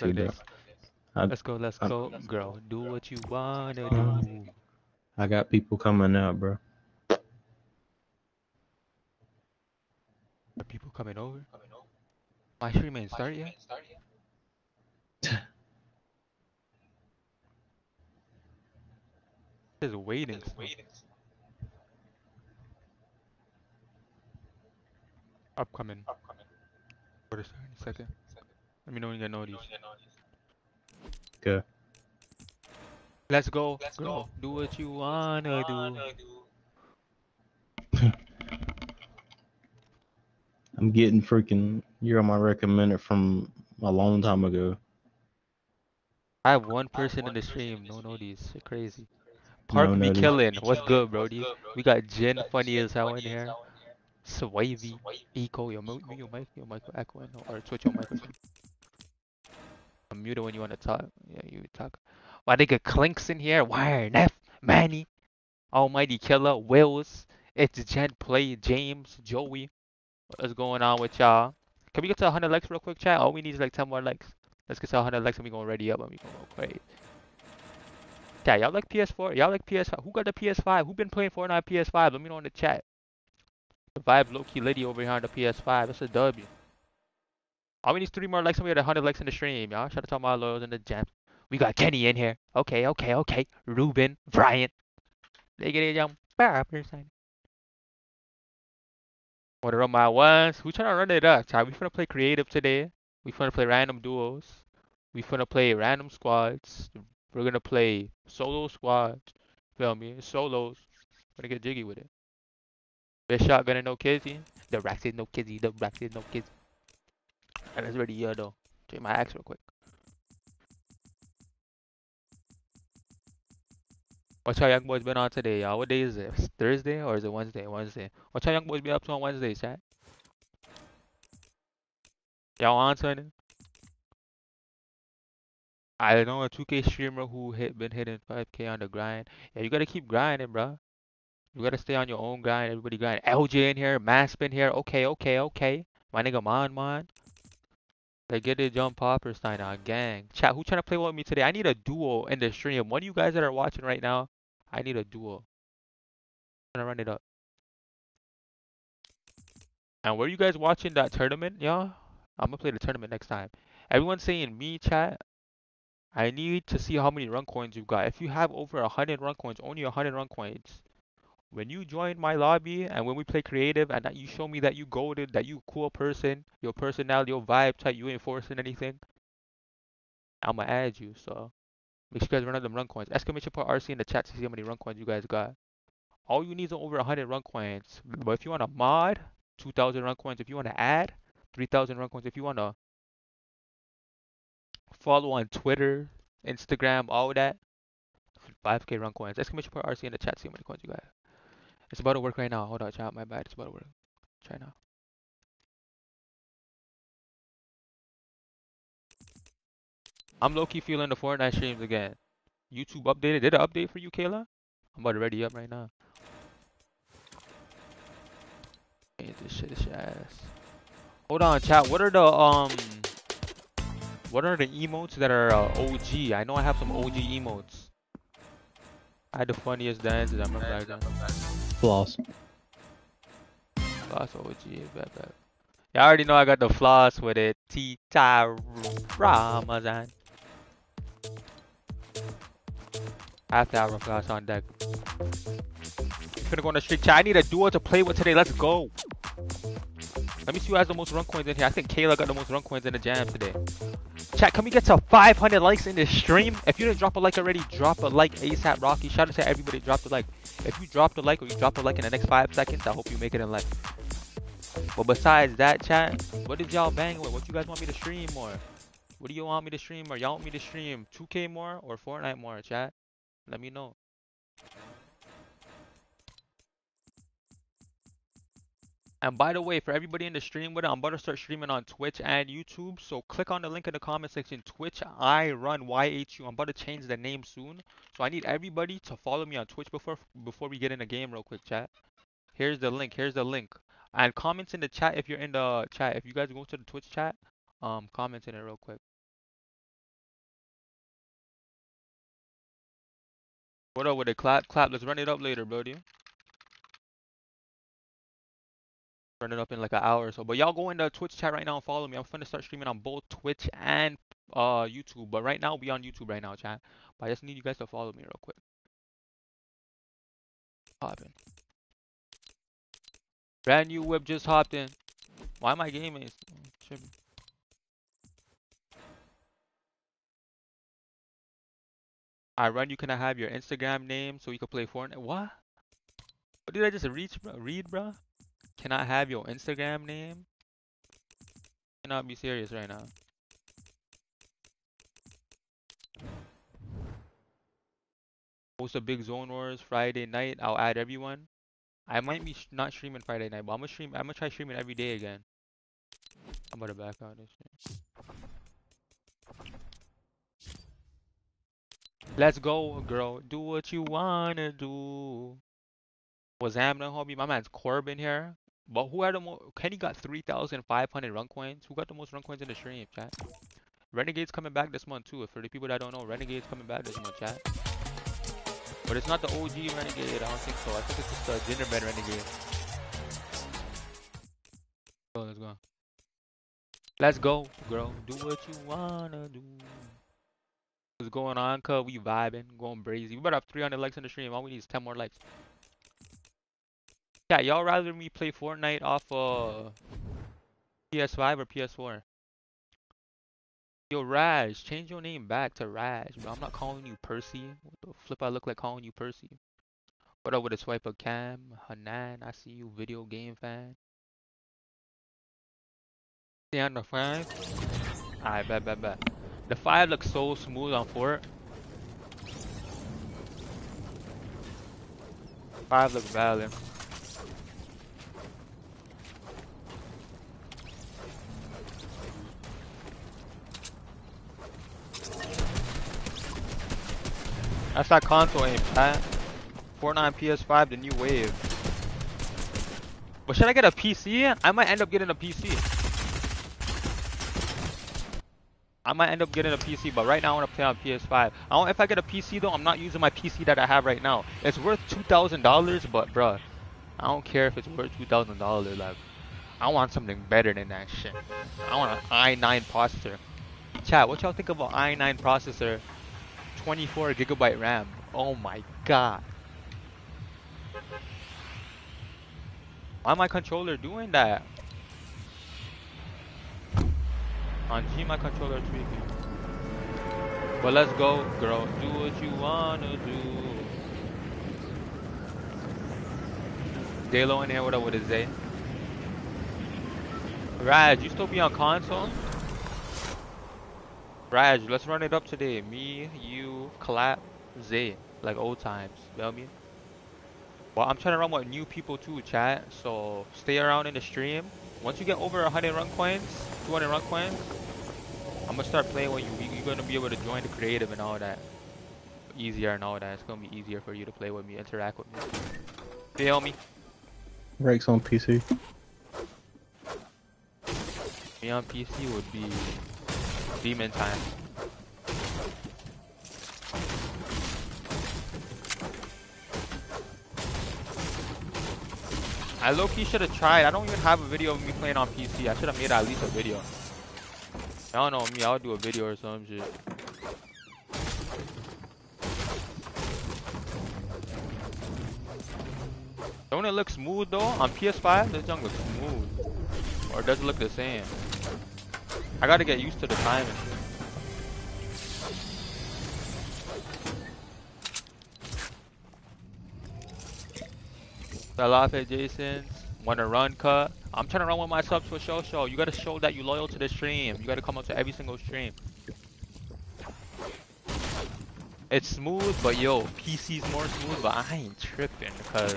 bro. Let's go, let's go, girl. Do what you wanna do. I got people coming out, bro. Are people coming over? Coming over. My stream ain't start yet. Just waiting. Upcoming. For a second. Let me know when you get notice. Okay. Let's go, Let's girl. Go. Do what you wanna, wanna do. do. I'm getting freaking. You're on my recommended from a long time ago. I have one person in the stream. No notice. Crazy. Park no, me killing. What's good, Brody? We got Jen funny as hell in here. Swavy, Eco, your mute your mic, your mic echoing, or switch your microphone. I'm muted when you want to talk. Yeah, you talk. Why they get clinks in here? Wire, Neff, Manny, Almighty Killer, Wills. It's Jen Play, James, Joey. What's going on with y'all? Can we get to 100 likes real quick, chat? All we need is like 10 more likes. Let's get to 100 likes and we gonna ready up and we gonna go. Chat, y'all like PS4? Y'all like PS5? Who got the PS5? Who been playing Fortnite PS5? Let me know in the chat. The vibe low key lady over here on the PS5. That's a W. All we need is three more likes and we got 100 likes in the stream, y'all. Shout out to all my loyals in the gems. We got Kenny in here. Okay, okay, okay. Ruben, Bryant. They get it, young. What are my ones? We trying to run it up, child. We finna play creative today. We finna play random duos. We finna play random squads. We're gonna play solo squads. Feel me? Solos. Gonna get jiggy with it. Best shotgun and no kizzy. The racks is no kizzy. The racks is no kizzy. And it's ready here though. Check my axe real quick. What's y'all young boys been on today, y'all? What day is it? Thursday or is it Wednesday? Wednesday. What y'all young boys been up to on Wednesday, chat? Y'all on something? I know a 2K streamer who hit been hitting 5K on the grind. Yeah, you gotta keep grinding, bro. You gotta stay on your own grind. Everybody grind. LJ in here, Mass been here. Okay, okay, okay. My nigga Mon Mon. They get it jump Popperstein on gang. Chat, who trying to play with me today? I need a duo in the stream. One of you guys that are watching right now, I need a duo. I'm gonna run it up. And were you guys watching that tournament, y'all? I'm gonna play the tournament next time. Everyone's saying me, chat. I need to see how many run coins you've got. If you have over a hundred run coins, only a hundred run coins. When you join my lobby and when we play creative and that you show me that you goaded, that you cool person, your personality, your vibe type, you ain't forcing anything. I'ma add you, so Make sure you guys run out them run coins. Exclamation point RC in the chat to see how many run coins you guys got. All you need is over 100 run coins. But if you want to mod, 2,000 run coins. If you want to add, 3,000 run coins. If you want to follow on Twitter, Instagram, all that, 5k run coins. Exclamation point RC in the chat to see how many coins you got. It's about to work right now. Hold on, chat. My bad. It's about to work. Try now. I'm low key feeling the Fortnite streams again. YouTube updated. Did it update for you, Kayla? I'm about to ready up right now. Ain't this shit is ass. Hold on, chat. What are the um? What are the emotes that are uh, OG? I know I have some OG emotes. I had the funniest dances. I remember back then. Floss. Floss OG. Bad, bad. I already know I got the floss with it. T-Ty Ramazan. Half the hour class on deck. Gonna go on the street chat. I need a duo to play with today. Let's go. Let me see who has the most run coins in here. I think Kayla got the most run coins in the jam today. Chat, can we get to 500 likes in this stream? If you didn't drop a like already, drop a like ASAP Rocky. Shout out to everybody drop a like. If you dropped a like or you drop a like in the next 5 seconds, I hope you make it in life. But besides that, chat, what did y'all bang with? What you guys want me to stream more? What do you want me to stream or y'all want me to stream 2K more or Fortnite more, chat? Let me know. And by the way, for everybody in the stream with it, I'm about to start streaming on Twitch and YouTube. So click on the link in the comment section, Twitch iRunYew. I'm about to change the name soon. So I need everybody to follow me on Twitch before before we get in the game real quick, chat. Here's the link. Here's the link. And comments in the chat if you're in the chat. If you guys go to the Twitch chat, um, comments in it real quick. What up with it? Clap, clap. Let's run it up later, bro. Run it up in like an hour or so. But y'all go in the Twitch chat right now and follow me. I'm finna start streaming on both Twitch and uh YouTube. But right now, we on YouTube right now, chat. But I just need you guys to follow me real quick. Poppin'. Brand new whip just hopped in. Why am I gaming? I run. You can I have your Instagram name so you can play Fortnite? What? What did I just reach, bro? read, bro? Can I have your Instagram name? Cannot be serious right now. Host a big Zone Wars Friday night. I'll add everyone. I might be not streaming Friday night, but I'm gonna stream. I'm gonna try streaming every day again. I'm about to back out this. Let's go, girl. Do what you wanna do. Was Hamlin homie? My man's Corbin here. But who had the most? Kenny got 3,500 run coins. Who got the most run coins in the stream, chat? Renegade's coming back this month too. For the people that don't know, Renegade's coming back this month, chat. But it's not the OG Renegade. I don't think so. I think it's just the Gingerbread Renegade. Oh, let's go. Let's go, girl. Do what you wanna do. What's going on, cuz? We vibing, going brazy. We better have 300 likes in the stream. All we need is 10 more likes. Yeah, y'all rather me play Fortnite off uh PS5 or PS4? Yo, Raj, change your name back to Raj, bro. I'm not calling you Percy. What the flip I look like calling you Percy? What up with a swipe of Cam? Hanan, I see you, video game fan. Stay on the five. Alright, bet, bet, bet. The five looks so smooth on Fort. Five looks valid. That's that console aim, chat. Fortnite PS5, the new wave. But should I get a PC? I might end up getting a PC. I might end up getting a PC, but right now I want to play on PS5. I don't, if I get a PC though, I'm not using my PC that I have right now. It's worth $2,000, but bruh, I don't care if it's worth $2,000. Like, I want something better than that shit. I want an i9 processor. Chat, what y'all think about i9 processor 24 gigabyte RAM. Oh my god. Why my controller doing that? On G my controller tweaking. But let's go, girl. Do what you wanna do. Dalo in here, what up with his? Raj, you still be on console? Raj, let's run it up today. Me, you, Clap, Z, Like old times. You know what I mean? Well, I'm trying to run with new people too, chat. So stay around in the stream. Once you get over 100 run coins, 200 run coins, I'm gonna start playing with you. You're gonna be able to join the creative and all that. Easier and all that. It's gonna be easier for you to play with me, interact with me. Feel me? Rakes on PC. Me on PC would be demon time. I low-key should have tried. I don't even have a video of me playing on PC. I should have made at least a video. I don't know me. I'll do a video or some shit. Don't it look smooth though? On PS5, this junk looks smooth. Or does it look the same? I gotta get used to the timing. At Jason's. Wanna run cut? I'm trying to run with my subs for show show. You gotta show that you loyal to the stream. You gotta come up to every single stream. It's smooth, but yo, PC's more smooth, but I ain't tripping because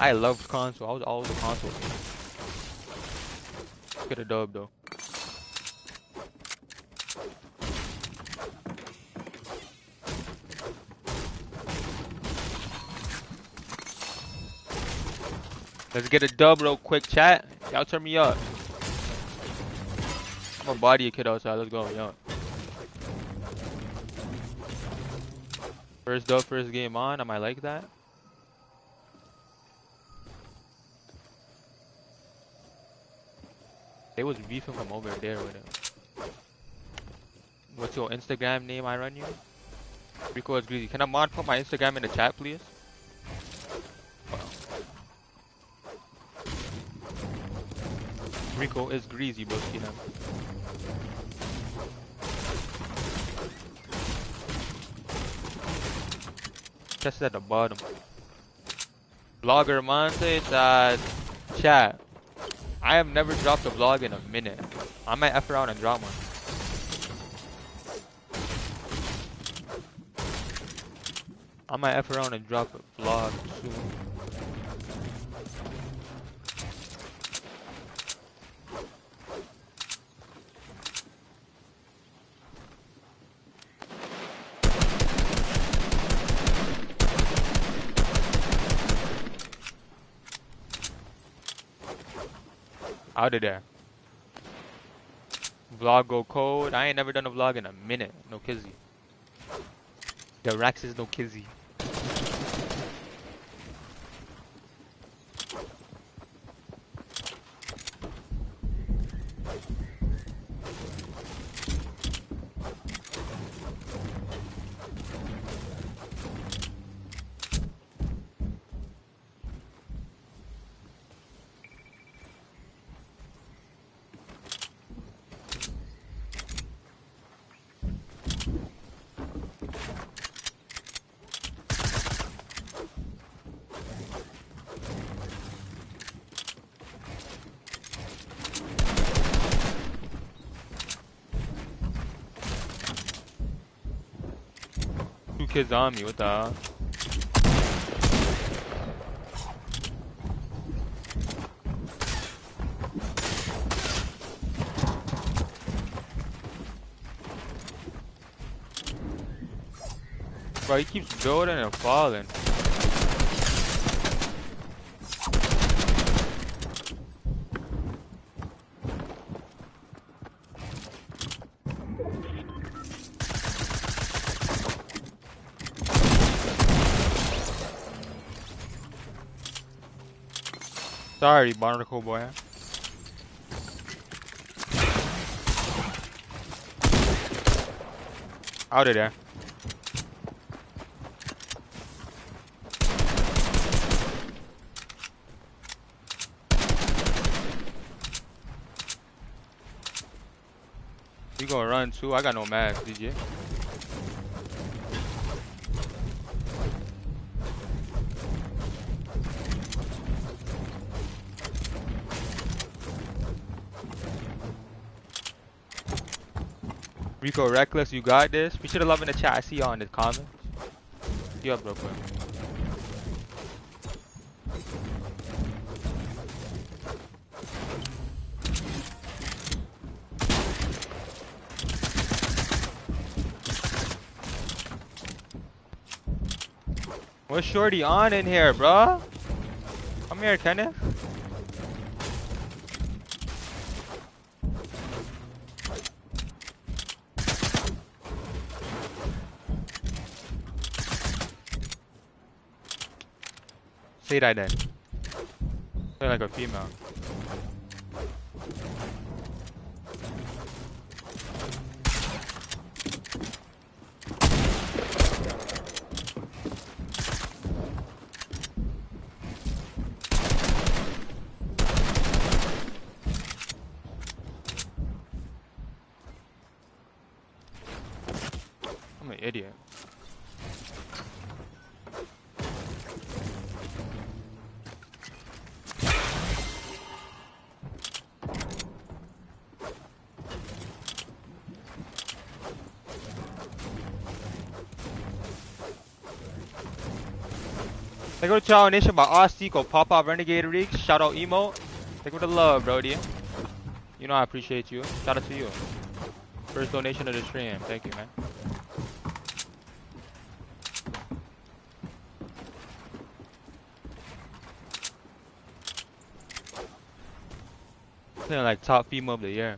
I loved console. I was always a console. Get a dub though. Let's get a dub real quick, chat. Y'all turn me up. I'm gonna body a kid outside. Let's go, yo. First dub, first game on. Am I like that? They was beefing from over there with him. What's your Instagram name I run you? Rico is greasy. Can a mod put my Instagram in the chat, please? Rico is greasy, broski them. Just at the bottom. Vlogger Monte uh, chat. I have never dropped a vlog in a minute. I might F around and drop one. I might F around and drop a vlog soon. Out of there. Vlog go cold. I ain't never done a vlog in a minute. No kizzy. The Rax is no kizzy. On me, what the? Bro, he keeps building and falling. Sorry, barnacle boy. Out of there. You gonna run too? I got no mask, DJ. Rico Reckless, you got this. We should have love in the chat. I see y'all in the comments. You up real quick. What's Shorty on in here, bro? Come here, Kenneth. Say that then. Say like a female. I'm an idiot. They go to Chow Nation by Ostico, Pop Up Renegade Reeks, shout out Emo. Thank you for the love, Brody. You know I appreciate you. Shout out to you. First donation of the stream. Thank you, man. Playing like top female of the year.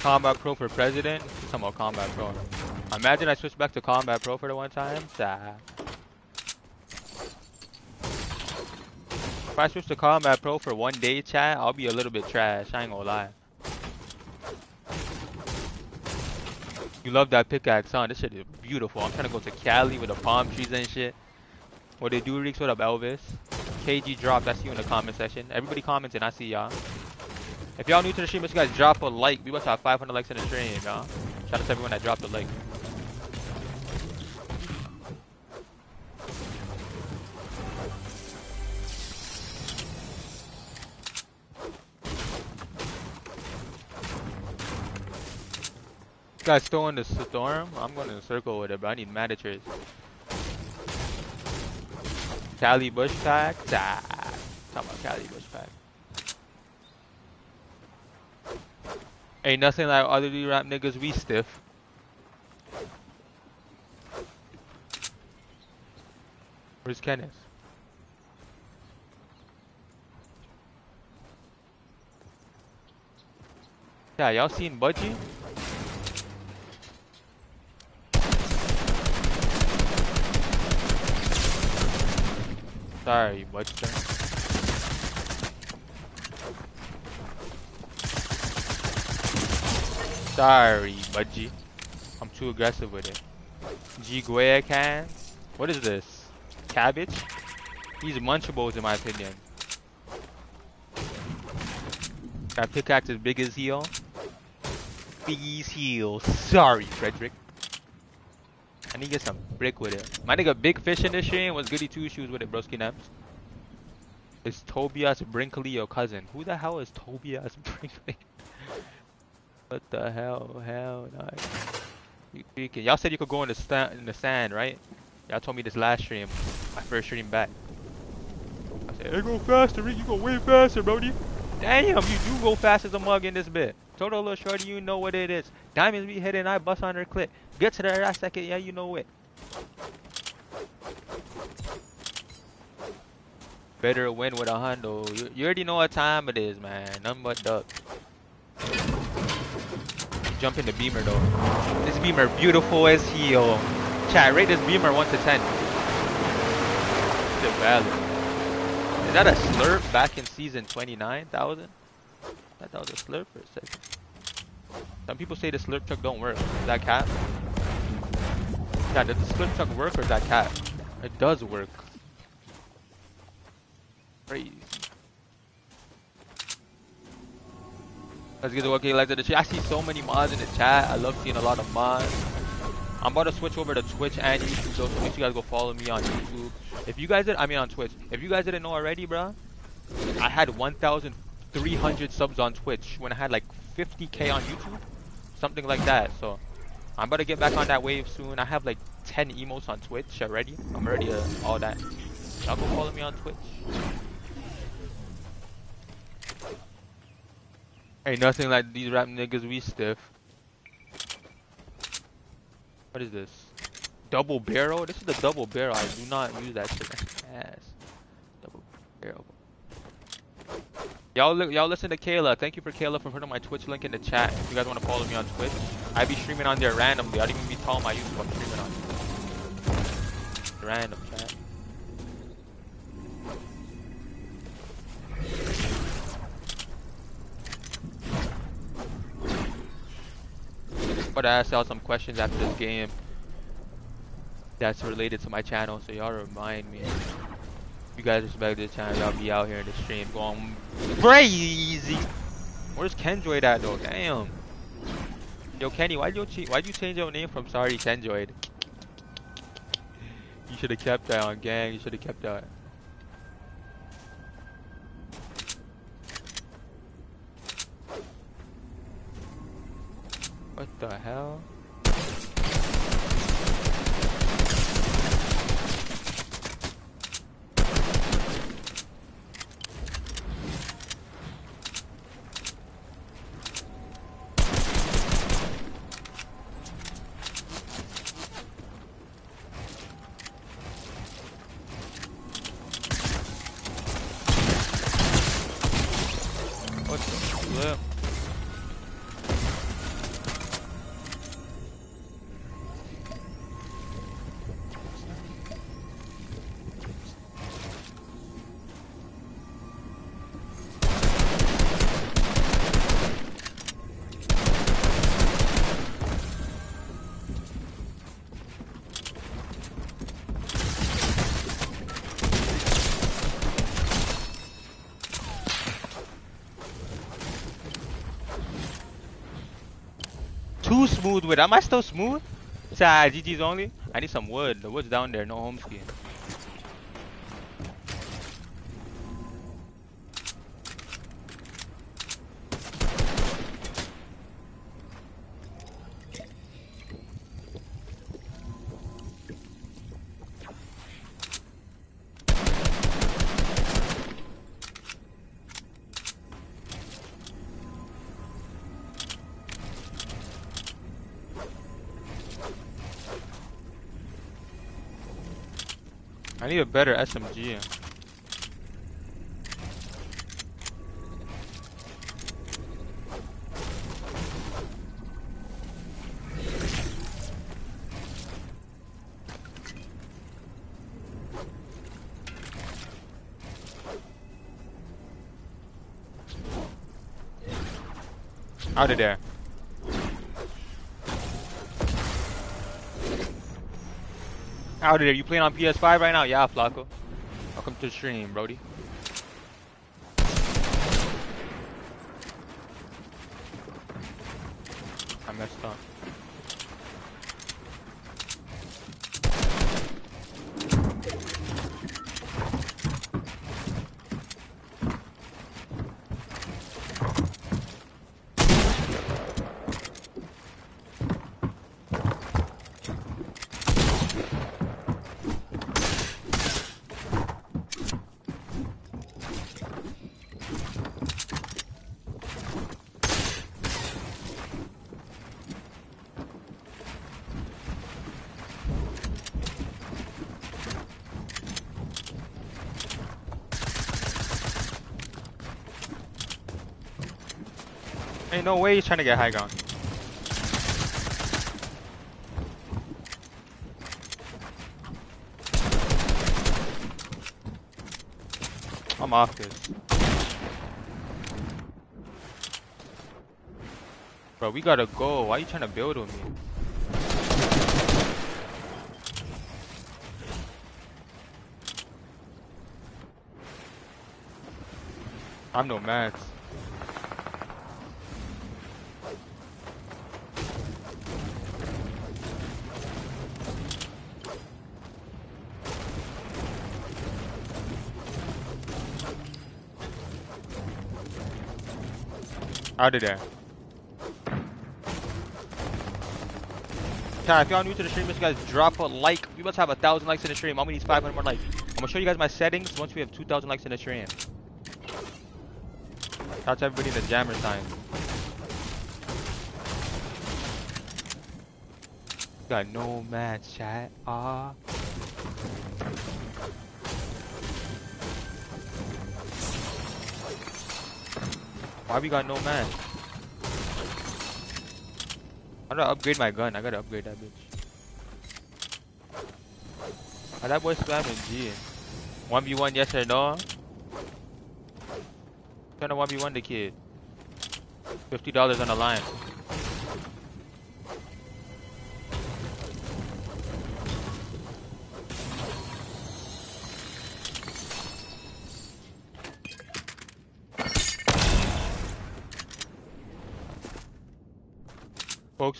Combat Pro for president? He's talking about Combat Pro. Imagine I switched back to Combat Pro for the one time. Nah. If I switch to Combat Pro for one day, chat, I'll be a little bit trash. I ain't gonna lie. You love that pickaxe, huh? This shit is beautiful. I'm trying to go to Cali with the palm trees and shit. What they do, Reeks? What up, Elvis? KG drop. That's you in the comment section. Everybody commenting. I see y'all. If y'all new to the stream, you guys drop a like. We to have 500 likes in the stream, y'all. Shout out to everyone that dropped a like. This guy's in the storm. I'm going to circle with it, but I need managers. Cali Bush Pack? Talk about Cali Bush Pack. Ain't nothing like other rap niggas, we stiff. Where's Kenneth? Yeah, y'all seen Budgie? Sorry, Budgie. Sorry, Budgie. I'm too aggressive with it. G can. What is this? Cabbage? These munchables in my opinion. That pickaxe as big as heel. Big heel. Sorry, Frederick. I need to get some brick with it. My nigga Big Fish in this stream was goody two shoes with it, broski naps. Is Tobias Brinkley your cousin? Who the hell is Tobias Brinkley? What the hell? Hell no. Y'all said you could go in the, in the sand, right? Y'all told me this last stream. My first stream back. I said, hey, go faster, Rick. You go way faster, Brody. Damn, you do go fast as a mug in this bit. Total little shorty, you know what it is. Diamonds be hitting, I bust on her clip. Get to the last second, yeah, you know it. Better win with a handle. You, you already know what time it is, man. Nothing but duck. Jump in the beamer though. This beamer beautiful as hell. Chat, rate this beamer 1 to 10. The. Is that a slurp back in season 29,000? I thought that was a slurp for a second. Some people say the slurp truck don't work. Is that cat? Yeah, does the slurp truck work or is that cat? It does work. Crazy. Let's get the okay like the chat. I see so many mods in the chat. I love seeing a lot of mods. I'm about to switch over to Twitch and YouTube so make sure you guys go follow me on YouTube. If you guys did, I mean on Twitch. If you guys didn't know already, bro, I had 1,300 subs on Twitch when I had like 50k on YouTube, something like that. So I'm about to get back on that wave soon. I have like 10 emotes on Twitch already. I'm already uh, all that. Y'all go follow me on Twitch. Ain't nothing like these rap niggas we stiff. What is this? Double barrel? This is the double barrel. I do not use that shit. Ass. Double barrel. Y'all y'all listen to Kayla. Thank you for Kayla for putting my Twitch link in the chat. If you guys want to follow me on Twitch, I be streaming on there randomly. I don't even be telling my YouTube I'm streaming on. Random chat. But I ask y'all some questions after this game that's related to my channel, so y'all remind me. If you guys respect this channel, y'all be out here in the stream going crazy. Where's Kendroid at though? Damn. Yo, Kenny, why'd you why'd you change your name from Sorry Kendroid? You should have kept that on gang. You should have kept that. What the hell? Smooth with. Am I still smooth? Say ah, GG's only. I need some wood. The wood's down there. No home skin. Need a better SMG. Out of there. Of there. You playing on PS5 right now? Yeah, Flacco. Welcome to the stream, Brody. I messed up. No way he's trying to get high ground. I'm off this. Bro, we gotta go. Why are you trying to build with me? I'm no max. Out of there. Yeah, if y'all new to the stream, you guys drop a like. We must have a thousand likes in the stream. I'm gonna need 500 more likes. I'm gonna show you guys my settings once we have 2,000 likes in the stream. To everybody in the jammer time. Got no match chat. Ah. Why we got no man? I gotta upgrade my gun. I gotta upgrade that bitch. How that boy spamming G? 1v1 yes or no? Trying to 1v1 the kid. $50 on the line.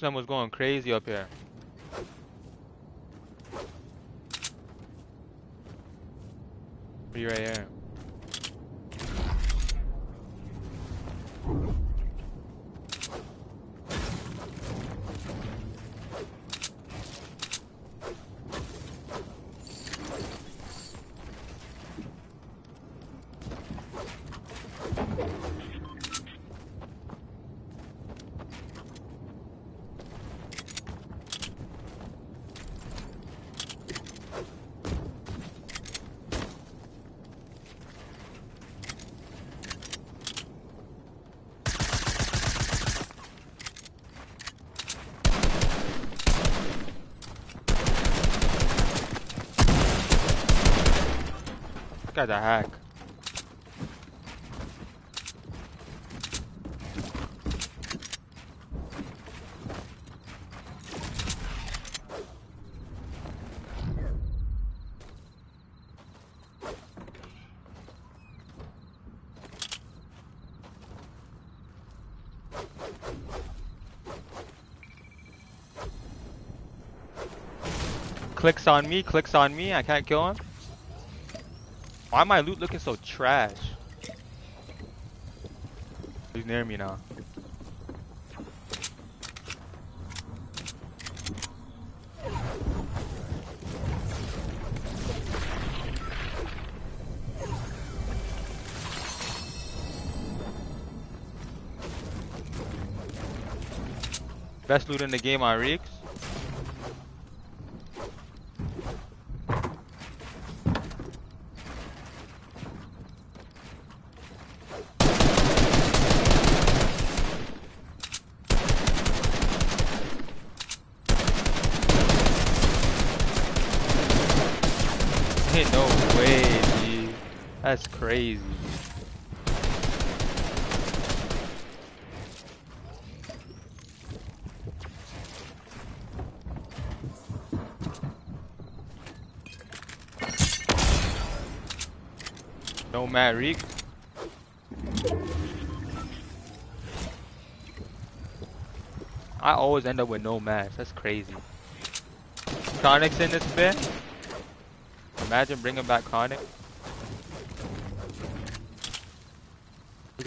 Folksam was going crazy up here. Be right here. What the heck? Clicks on me, clicks on me, I can't kill him. Why my loot looking so trash? He's near me now. Best loot in the game on Reeks. Ain't no way, dude. That's crazy. No Matt Reek. I always end up with no match. That's crazy. Chronix in this bit. Imagine bringing back Chronic.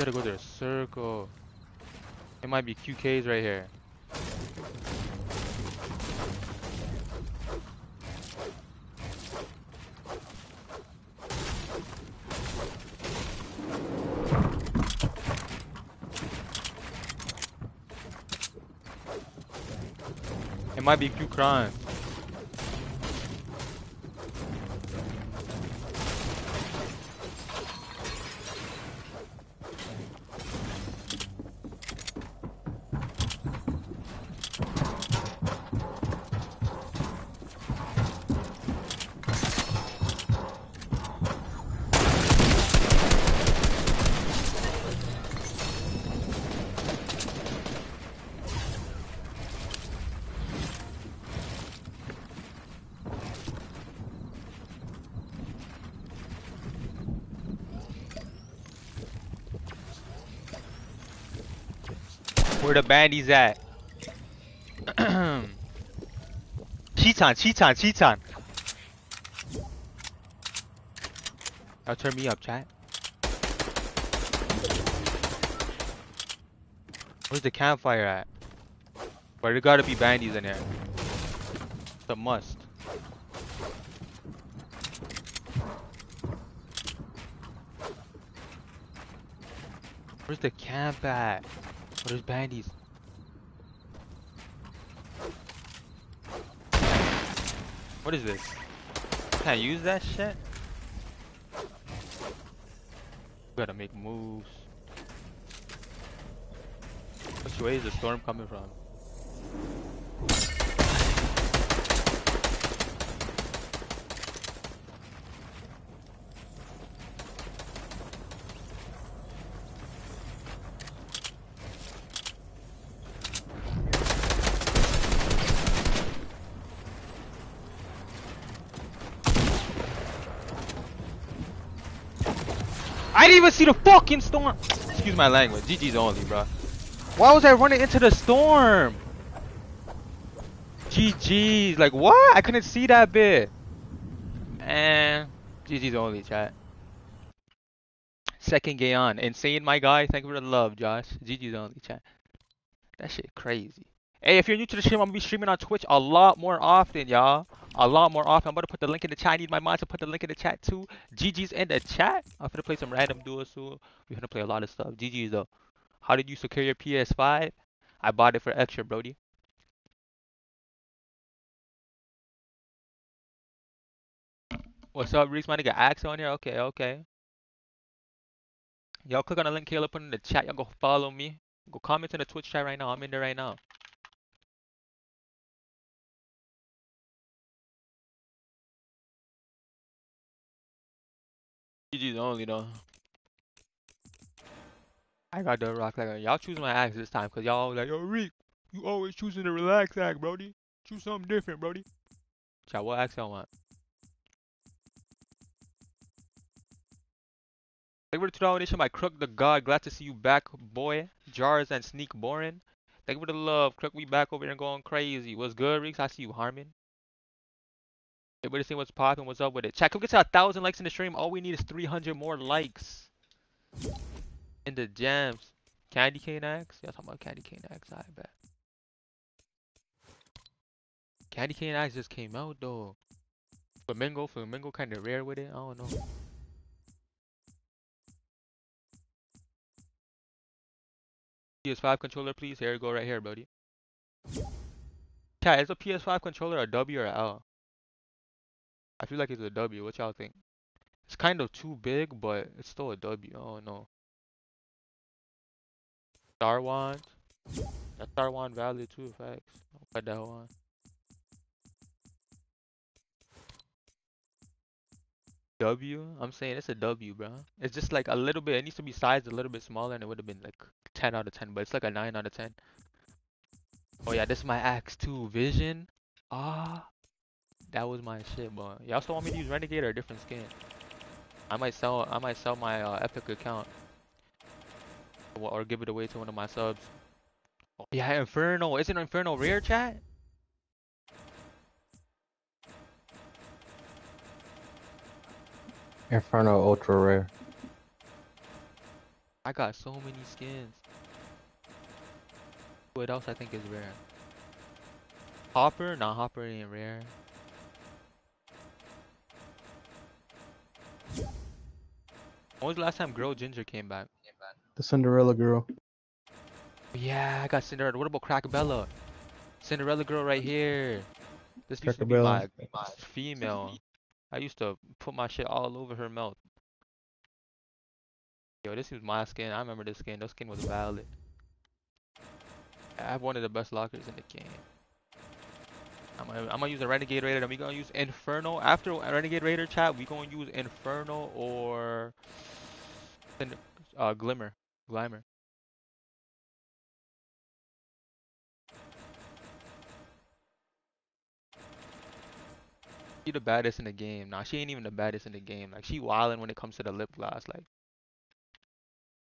Gotta go to circle. It might be QKs right here. It might be Q Crime. Where the bandies at? Cheaton, Cheaton, Cheaton. Now turn me up, chat. Where's the campfire at? But there gotta be bandies in here. It's a must. Where's the camp at? Oh, there's bandies. What is this? Can I use that shit? Gotta make moves. Which way is the storm coming from? See the fucking storm. Excuse my language. GG's only, bro. Why was I running into the storm? GG's. Like, what? I couldn't see that bit. And GG's only, chat. Second game on. Insane, my guy. Thank you for the love, Josh. GG's only, chat. That shit crazy. Hey, if you're new to the stream, I'm gonna be streaming on Twitch a lot more often, y'all. A lot more often. I'm gonna put the link in the chat. I need my mods to put the link in the chat too. GG's in the chat. I'm gonna play some random duos soon. We're gonna play a lot of stuff. GG's though. How did you secure your PS5? I bought it for extra, Brody. What's up, Reese? My nigga Axe on here? Okay, okay. Y'all click on the link Caleb put in the chat. Y'all go follow me. Go comment in the Twitch chat right now. I'm in there right now. GG's only though. I got the rock like y'all choose my axe this time cause y'all like yo Reek, you always choosing the relax act, Brody. Choose something different, Brody. Chat, what axe y'all want? Thank you for the two donation, my Crook the God. Glad to see you back, boy. Jars and Sneak Boring. Thank you for the love. Crook, we back over here going crazy. What's good, Reeks? I see you, Harmon. Everybody see what's popping, what's up with it. Chat, come get to a thousand likes in the stream. All we need is 300 more likes. In the gems. Candy cane axe? Yeah, talking about candy cane axe, I bet. Candy cane axe just came out though. Flamingo, flamingo kinda rare with it. I don't know. PS5 controller, please. Here you go, right here, buddy. Chat, is a PS5 controller a W or a L? I feel like it's a W. What y'all think? It's kind of too big, but it's still a W. Oh no. Star Wand. That Star Wand valid too, facts. Put that one. W? I'm saying it's a W, bro. It's just like a little bit. It needs to be sized a little bit smaller, and it would have been like 10 out of 10. But it's like a 9 out of 10. Oh yeah, this is my axe too. Vision. Ah, that was my shit, but y'all still want me to use Renegade or a different skin? I might sell. I might sell my uh, Epic account, or, or give it away to one of my subs. Oh yeah, Inferno. Isn't Inferno rare, chat? Inferno ultra rare. I got so many skins. What else I think is rare? Hopper? Nah, Hopper ain't rare. When was the last time Girl Ginger came back? The Cinderella girl. Yeah, I got Cinderella. What about Crackabella? Cinderella girl right here. This used to be my, my female. I used to put my shit all over her mouth. Yo, this is my skin. I remember this skin. This skin was valid. I have one of the best lockers in the game. I'm gonna, I'm gonna use a Renegade Raider, and we gonna use Inferno. After Renegade Raider chat, we gonna use Inferno or uh, Glimmer, Glimmer. She the baddest in the game. Nah, she ain't even the baddest in the game. Like she wildin' when it comes to the lip gloss. Like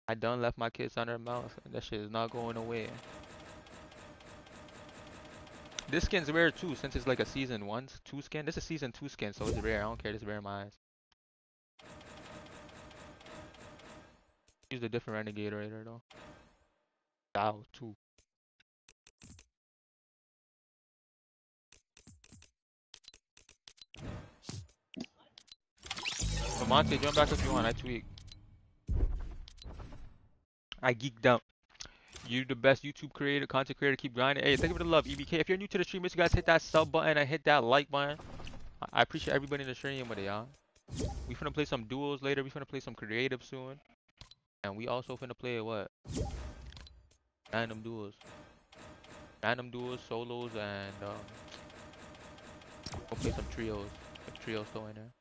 I done left my kids under her mouth. And that shit is not going away. This skin's rare too, since it's like a season one, two skin. This is season two skin, so it's rare. I don't care. It's rare in my eyes. Use a different renegade raider though. Dow two. But Monte, jump back if you want. I tweak. I geeked out. You the best YouTube creator, content creator. Keep grinding. Hey, thank you for the love, EBK. If you're new to the stream, make sure you guys hit that sub button and hit that like button. I appreciate everybody in the stream with it, y'all. We finna play some duels later. We finna play some creative soon. And we also finna play what? Random duels. Random duels, solos, and um, we'll play some trios. Some trios still in there.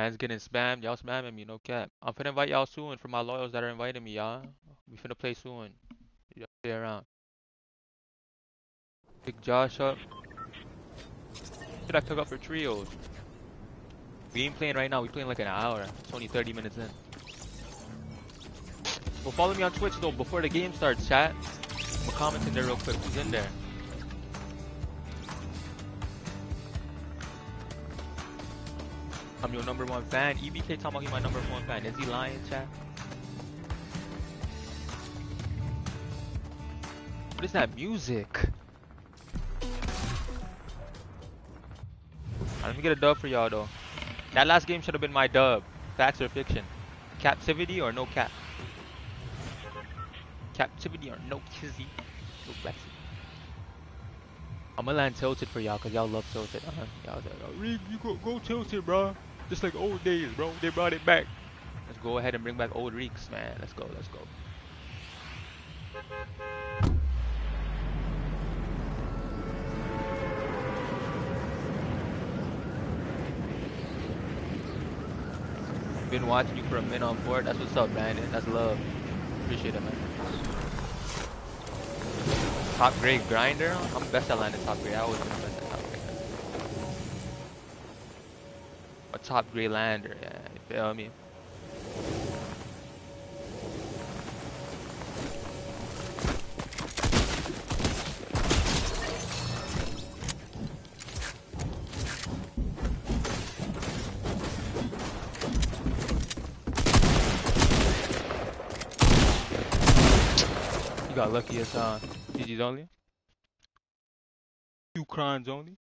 Man's getting spammed. Y'all spamming me, no cap. I'm finna invite y'all soon for my loyals that are inviting me, y'all. We finna play soon. Y'all stay around. Pick Josh up. Should I pick up for trios? We ain't playing right now. We playing like an hour. It's only 30 minutes in. Well, follow me on Twitch though before the game starts, chat. I'm commenting there real quick. Who's in there? I'm your number one fan. EBK talking about he my number one fan. Is he lying, chat? What is that music? Let me get a dub for y'all though. That last game should have been my dub. Facts or fiction? Captivity or no cap? Captivity or no kizzy? No blessing. I'm gonna land tilted for y'all cause y'all love tilted. Uh -huh. Y'all like, oh, Reed, you go, go tilted, bro. Just like old days, bro. They brought it back. Let's go ahead and bring back old reeks, man. Let's go, let's go. Been watching you for a minute on board. That's what's up, Brandon. That's love. Appreciate it, man. Top grade grinder. I'm best at landing top grade. I always been top grade lander. Yeah, you feel me? You got lucky as uh, on. GG's only. Two crimes only.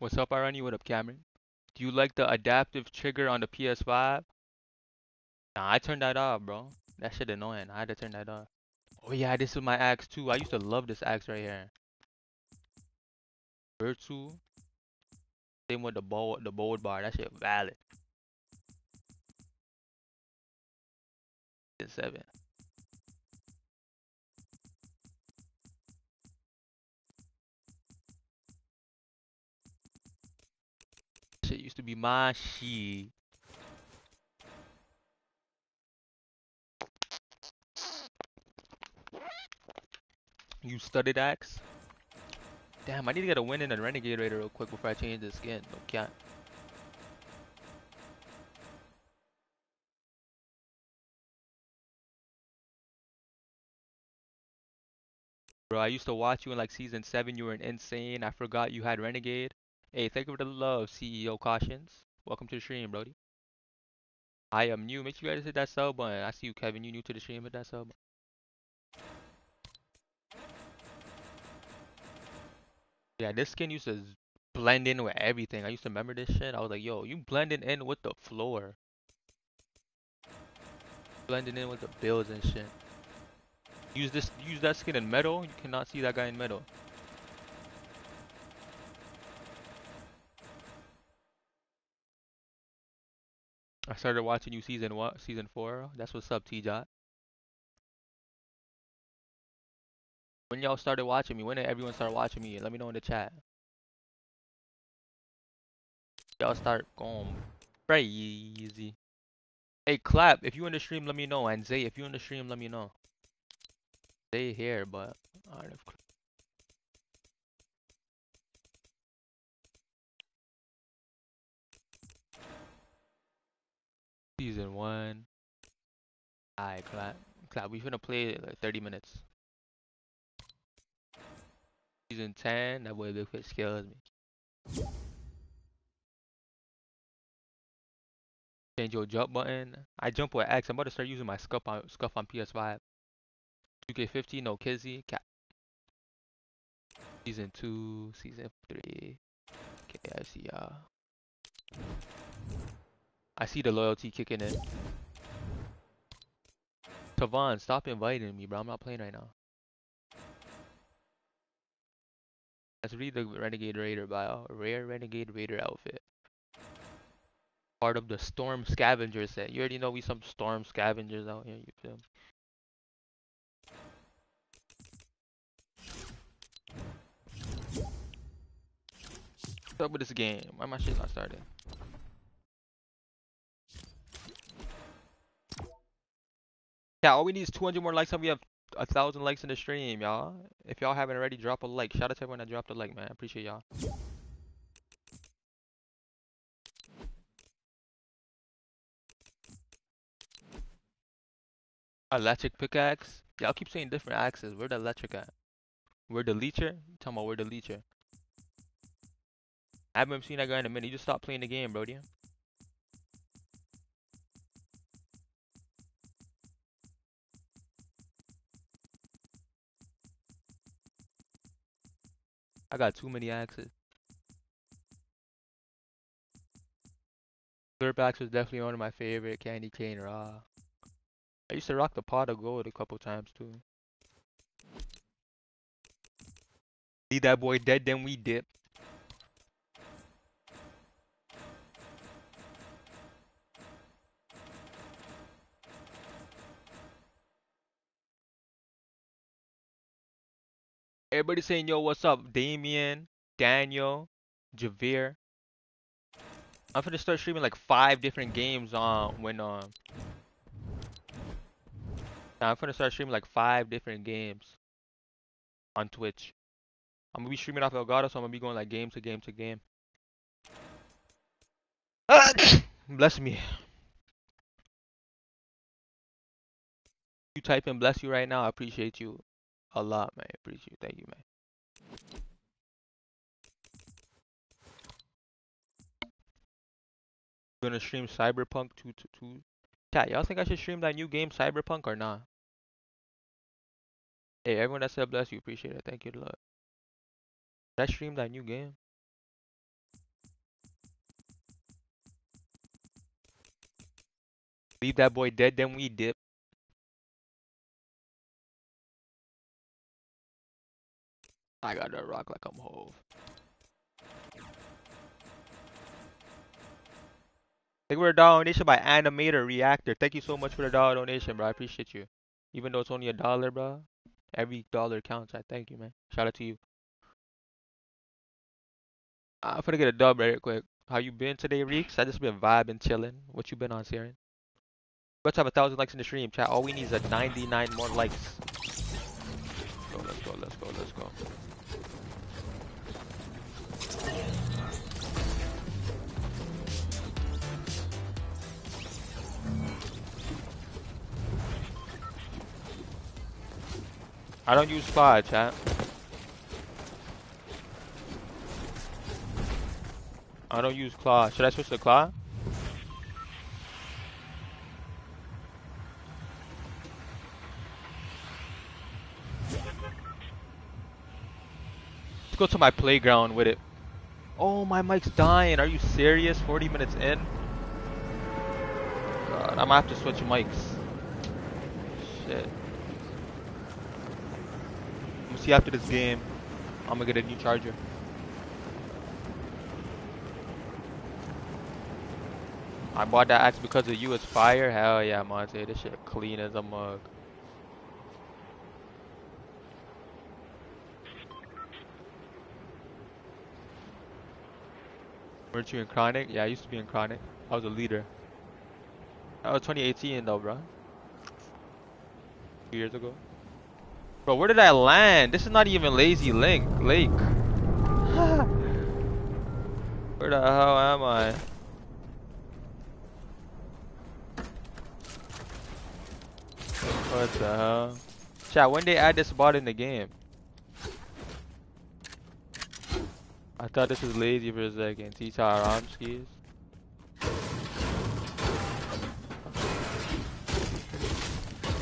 What's up, Irani? What up, Cameron? Do you like the adaptive trigger on the PS5? Nah, I turned that off, bro. That shit annoying. I had to turn that off. Oh yeah, this is my axe too. I used to love this axe right here. Virtu. Same with the bow, the bold bar. That shit valid. Seven. To be my shit. You studied axe? Damn, I need to get a win in a Renegade Raider real quick before I change the skin. Cat. Bro, I used to watch you in like season 7. You were an insane. I forgot you had Renegade. Hey, thank you for the love, CEO Cautions. Welcome to the stream, Brody. I am new. Make sure you guys hit that sub button. I see you, Kevin. You new to the stream. Hit that sub. button. Yeah, this skin used to blend in with everything. I used to remember this shit. I was like, yo, you blending in with the floor. Blending in with the builds and shit. Use this use that skin in metal, you cannot see that guy in metal. I started watching you season what? Season four? That's what's up, T Jot. When y'all started watching me, when did everyone start watching me? Let me know in the chat. Y'all start going crazy. Hey, Clap, if you in the stream, let me know. And Zay, if you in the stream, let me know. Zay here, but I don't know. Season 1. Alright, Clap. Clap, we finna play like 30 minutes. Season 10, that boy Big Fish scares me. Change your jump button. I jump with X. I'm about to start using my scuff on scuff on PS5. 2K15, no Kizzy. Cap. Season 2, Season 3. Okay, I see y'all. I see the loyalty kicking in. Tavon, stop inviting me, bro. I'm not playing right now. Let's read the Renegade Raider bio. Rare Renegade Raider outfit. Part of the Storm Scavenger set. You already know we some Storm Scavengers out here, you feel me? What's up with this game? Why my shit not starting? Yeah, all we need is 200 more likes and we have a thousand likes in the stream, y'all. If y'all haven't already, drop a like. Shout out to everyone that dropped a like, man. Appreciate y'all. Electric pickaxe? Y'all keep saying different axes. Where the electric at? Where the leecher? You talking about where the leecher? I haven't seen that guy in a minute. You just stopped playing the game, bro. I got too many axes. Axe was definitely one of my favorite candy cane raw. I used to rock the pot of gold a couple times too. See that boy dead, then we dip. Everybody saying, yo, what's up? Damien, Daniel, Javier. I'm gonna start streaming like five different games on when um I'm gonna start streaming like five different games on Twitch. I'm gonna be streaming off Elgato, so I'm gonna be going like game to game to game. bless me. You type in bless you right now, I appreciate you a lot, man. Appreciate you. Thank you, man. gonna stream Cyberpunk 2 to 2. Chat, y'all think I should stream that new game Cyberpunk or not? Hey, everyone that said bless you, appreciate it. Thank you, Lord. Did I stream that new game? Leave that boy dead, then we dip. I gotta rock like I'm Hov. Thank you for the dollar donation by Animator Reactor. Thank you so much for the dollar donation, bro. I appreciate you. Even though it's only a dollar, bro. Every dollar counts. I thank you, man. Shout out to you. I'm gonna get a dub right quick. How you been today, Reeks? I just been vibing, chilling. What you been on, Siren? Let's have a thousand likes in the stream, chat. All we need is a 99 more likes. Let's go, let's go, let's go, let's go. I don't use fire, chat. I don't use claw. Should I switch to claw? Let's go to my playground with it. Oh, my mic's dying. Are you serious? 40 minutes in? God, I'm gonna have to switch mics. Shit. See after this game. I'm gonna get a new charger. I bought that axe because of you. It's fire. Hell yeah, Monte. This shit clean as a mug. Weren't you in Chronic? Yeah, I used to be in Chronic. I was a leader. That was 2018 though, bro. Two years ago. Bro, where did I land? This is not even Lazy Link Lake. where the hell am I? What the hell? Chat, when they add this bot in the game? I thought this was lazy for a second. Tita Aramskis.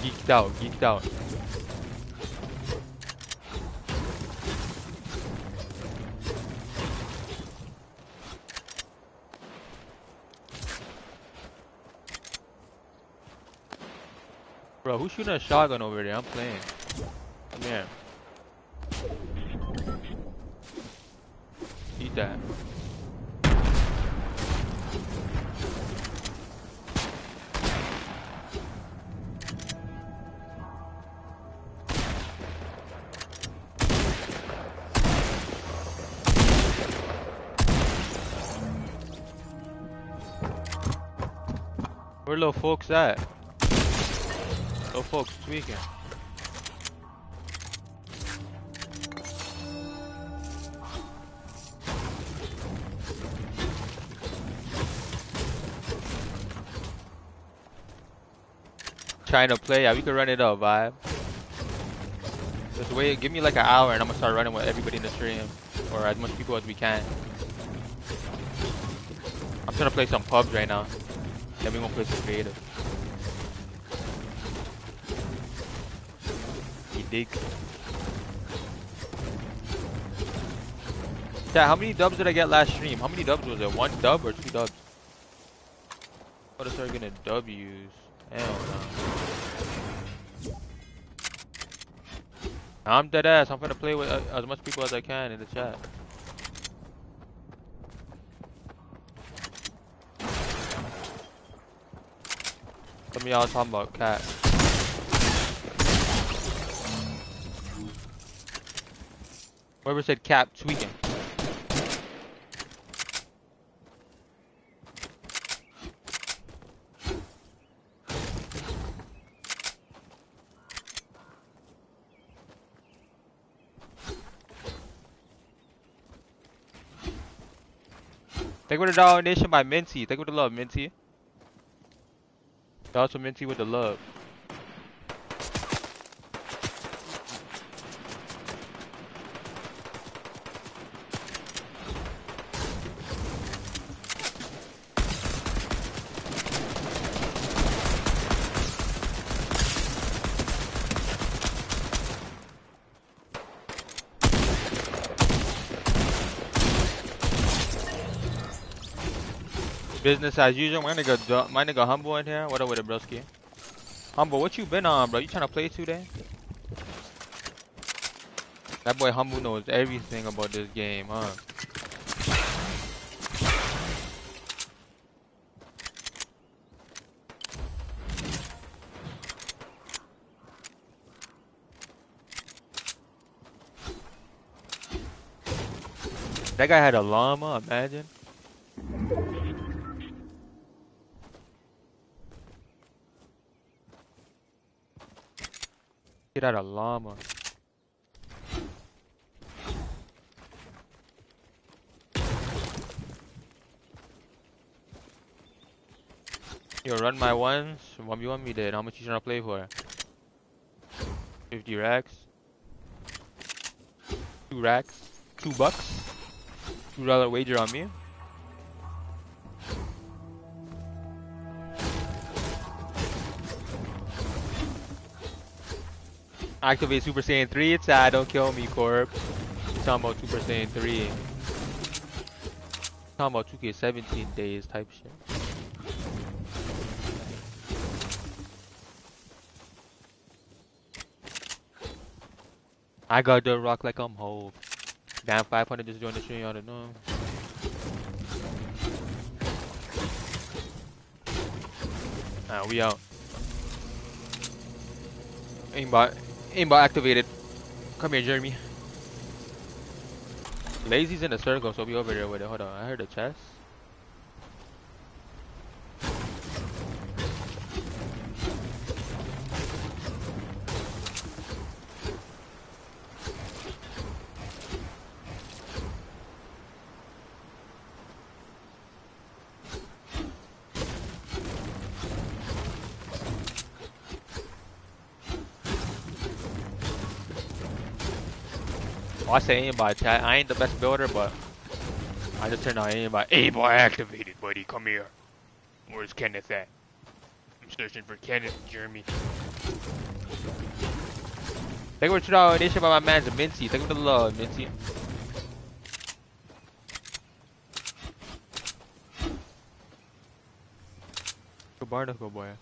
Geeked out, geeked out. Bro, who's shooting a shotgun over there? I'm playing. Come here. Eat that. Where little folks at? Oh, folks, tweaking. Trying to play, yeah, we can run it up, vibe. Just wait, give me like an hour and I'm gonna start running with everybody in the stream. Or as much people as we can. I'm trying to play some pubs right now. Then we gonna play some creative. Dig. How many dubs did I get last stream? How many dubs was it? One dub or two dubs? What is our gonna W's? Hell no. I'm dead ass. I'm gonna play with uh, as much people as I can in the chat. Some of y'all talking about cat. Whoever said cap, tweaking. Take with the donation by Minty. Take with the love, Minty. Also Minty with the love. Business as usual. My nigga, my nigga Humble in here. What up with it, broski? Humble, what you been on, bro? You trying to play today? That boy Humble knows everything about this game, huh? That guy had a llama, imagine. He out of llama. Yo, run my ones. What you want me dead. How much you trying to play for? 50 racks. 2 racks. 2 bucks. Two dollar wager on me. Activate Super Saiyan 3, it's sad, don't kill me, Corp. Talking about Super Saiyan 3. talking about 2K 17 days type shit. I got the rock like I'm Hov. Down 500 just joined the stream, I don't know. Ah, we out. Aimbot, aimbot activated. Come here, Jeremy. Lazy's in the circle, so be over there with it. Hold on, I heard a chest. I say anybody. I ain't the best builder, but I just turned on aimbot. Aimbot activated, buddy. Come here. Where's Kenneth at? I'm searching for Kenneth, Jeremy. Thank you for the initiative by my man's Mincy. Thank you for the love, Mincy. Go Barnacle boy.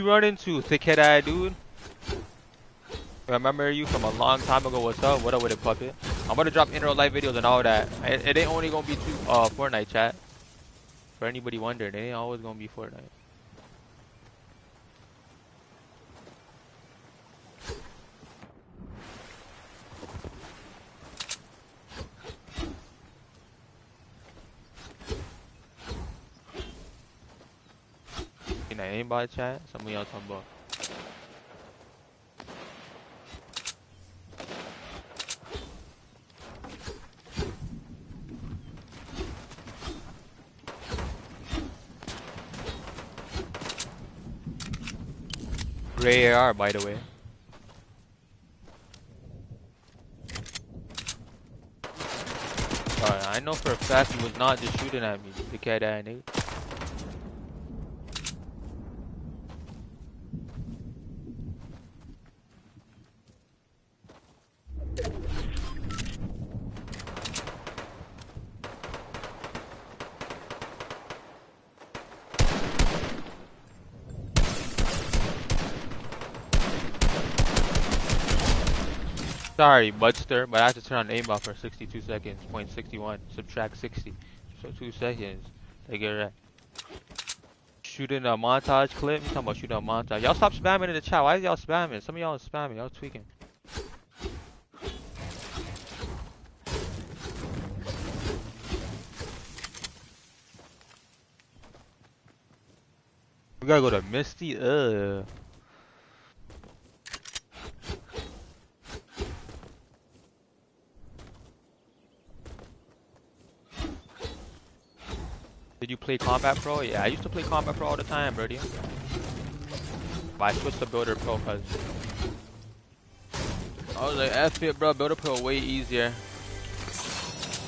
You run into, thickhead eye dude? Remember you from a long time ago, what's up? What up with it, puppet? I'm gonna drop in real life videos and all that. It, it ain't only gonna be two, uh, Fortnite chat. For anybody wondering, it ain't always gonna be Fortnite. Anybody chat? Some of y'all talking about. Gray AR, by the way. I know for a fact he was not just shooting at me, the cat nigga. Sorry, Budster, but I have to turn on aimbot for 62 seconds. Point 61. Subtract 60. So 2 seconds. Take it right. Shooting a montage clip? You talking about shooting a montage. Y'all stop spamming in the chat. Why is y'all spamming? Some of y'all spamming. Y'all tweaking. We gotta go to Misty? Ugh. Did you play Combat Pro? Yeah, I used to play Combat Pro all the time, bro. But I switched to Builder Pro because I was like, F it, bro. Builder Pro way easier.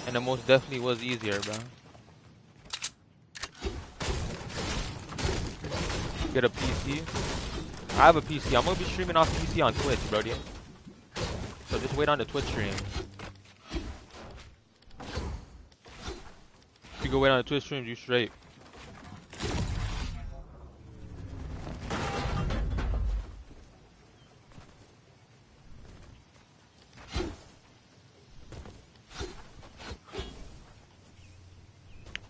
And it most definitely was easier, bro. Get a PC. I have a PC. I'm gonna be streaming off PC on Twitch, bro. So just wait on the Twitch stream. Go wait on the Twitch stream, you straight.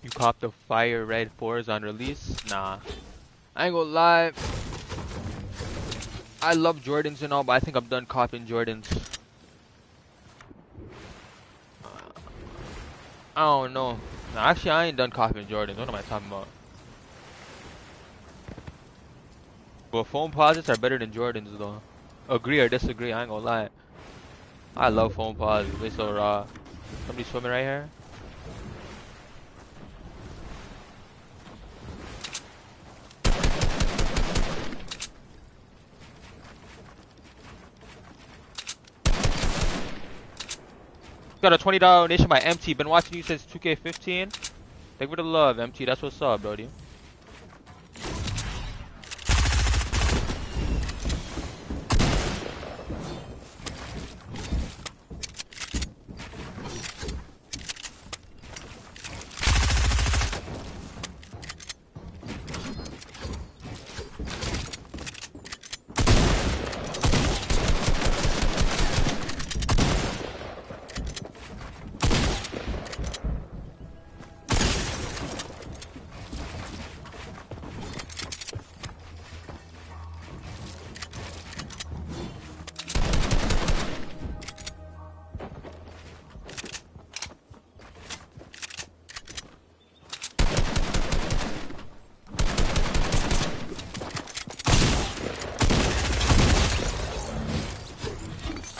You cop the fire red fours on release? Nah. I ain't gonna lie. I love Jordans and all, but I think I'm done copying Jordans. I don't know. No, actually, I ain't done copying Jordans. What am I talking about? But Foamposites are better than Jordans, though. Agree or disagree, I ain't gonna lie. I love foam Foamposites. They so raw. Somebody swimming right here? Got a $20 donation by MT. Been watching you since 2K15. Thank you for the love, MT. That's what's up, brody.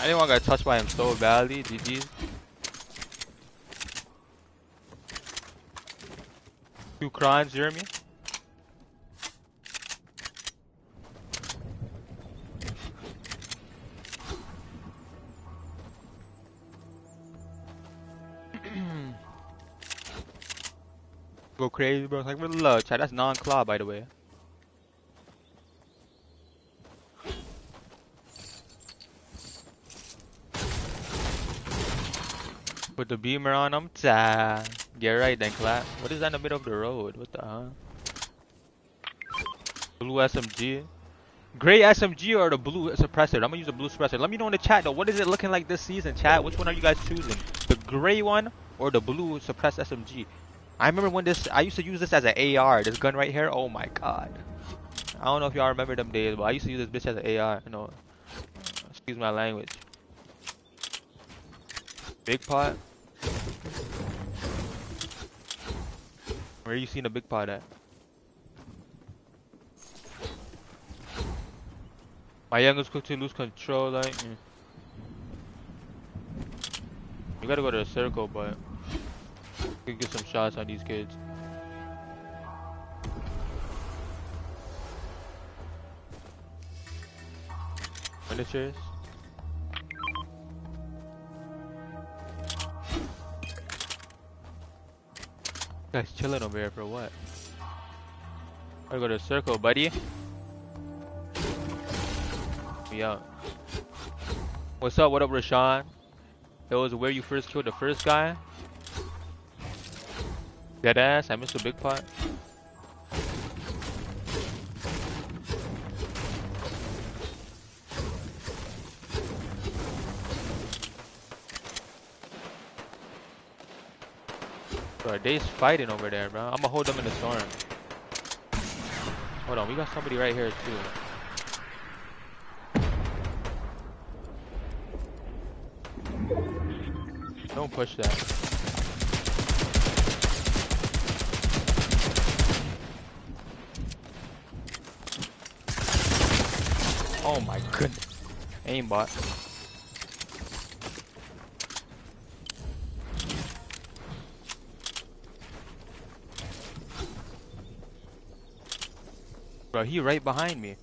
Anyone got touched by him so badly, GG's. Two crimes, Jeremy. Go crazy, bro. Like, with love, chat. That's non-claw, by the way. The beamer on them. Ta. Get right then, clap. What is that in the middle of the road? What the huh? Blue SMG. Gray SMG or the blue suppressor? I'm gonna use the blue suppressor. Let me know in the chat though. What is it looking like this season, chat? Which one are you guys choosing? The gray one or the blue suppressed SMG? I remember when this. I used to use this as an AR. This gun right here. Oh my god. I don't know if y'all remember them days, but I used to use this bitch as an AR. You know. Excuse my language. Big pot. Where you seeing a big pot at? My youngest quickly lose control, like. Mm. You gotta go to the circle, but we can get some shots on these kids. Miniatures. Guys chilling over here for what? I go to circle, buddy. We out. What's up? What up, Rashawn? That was where you first killed the first guy. Dead ass. I missed a big pot. Bro, they's fighting over there, bro. I'm gonna hold them in the storm. Hold on, we got somebody right here too. Don't push that. Oh my goodness. Aimbot. Bro, he right behind me.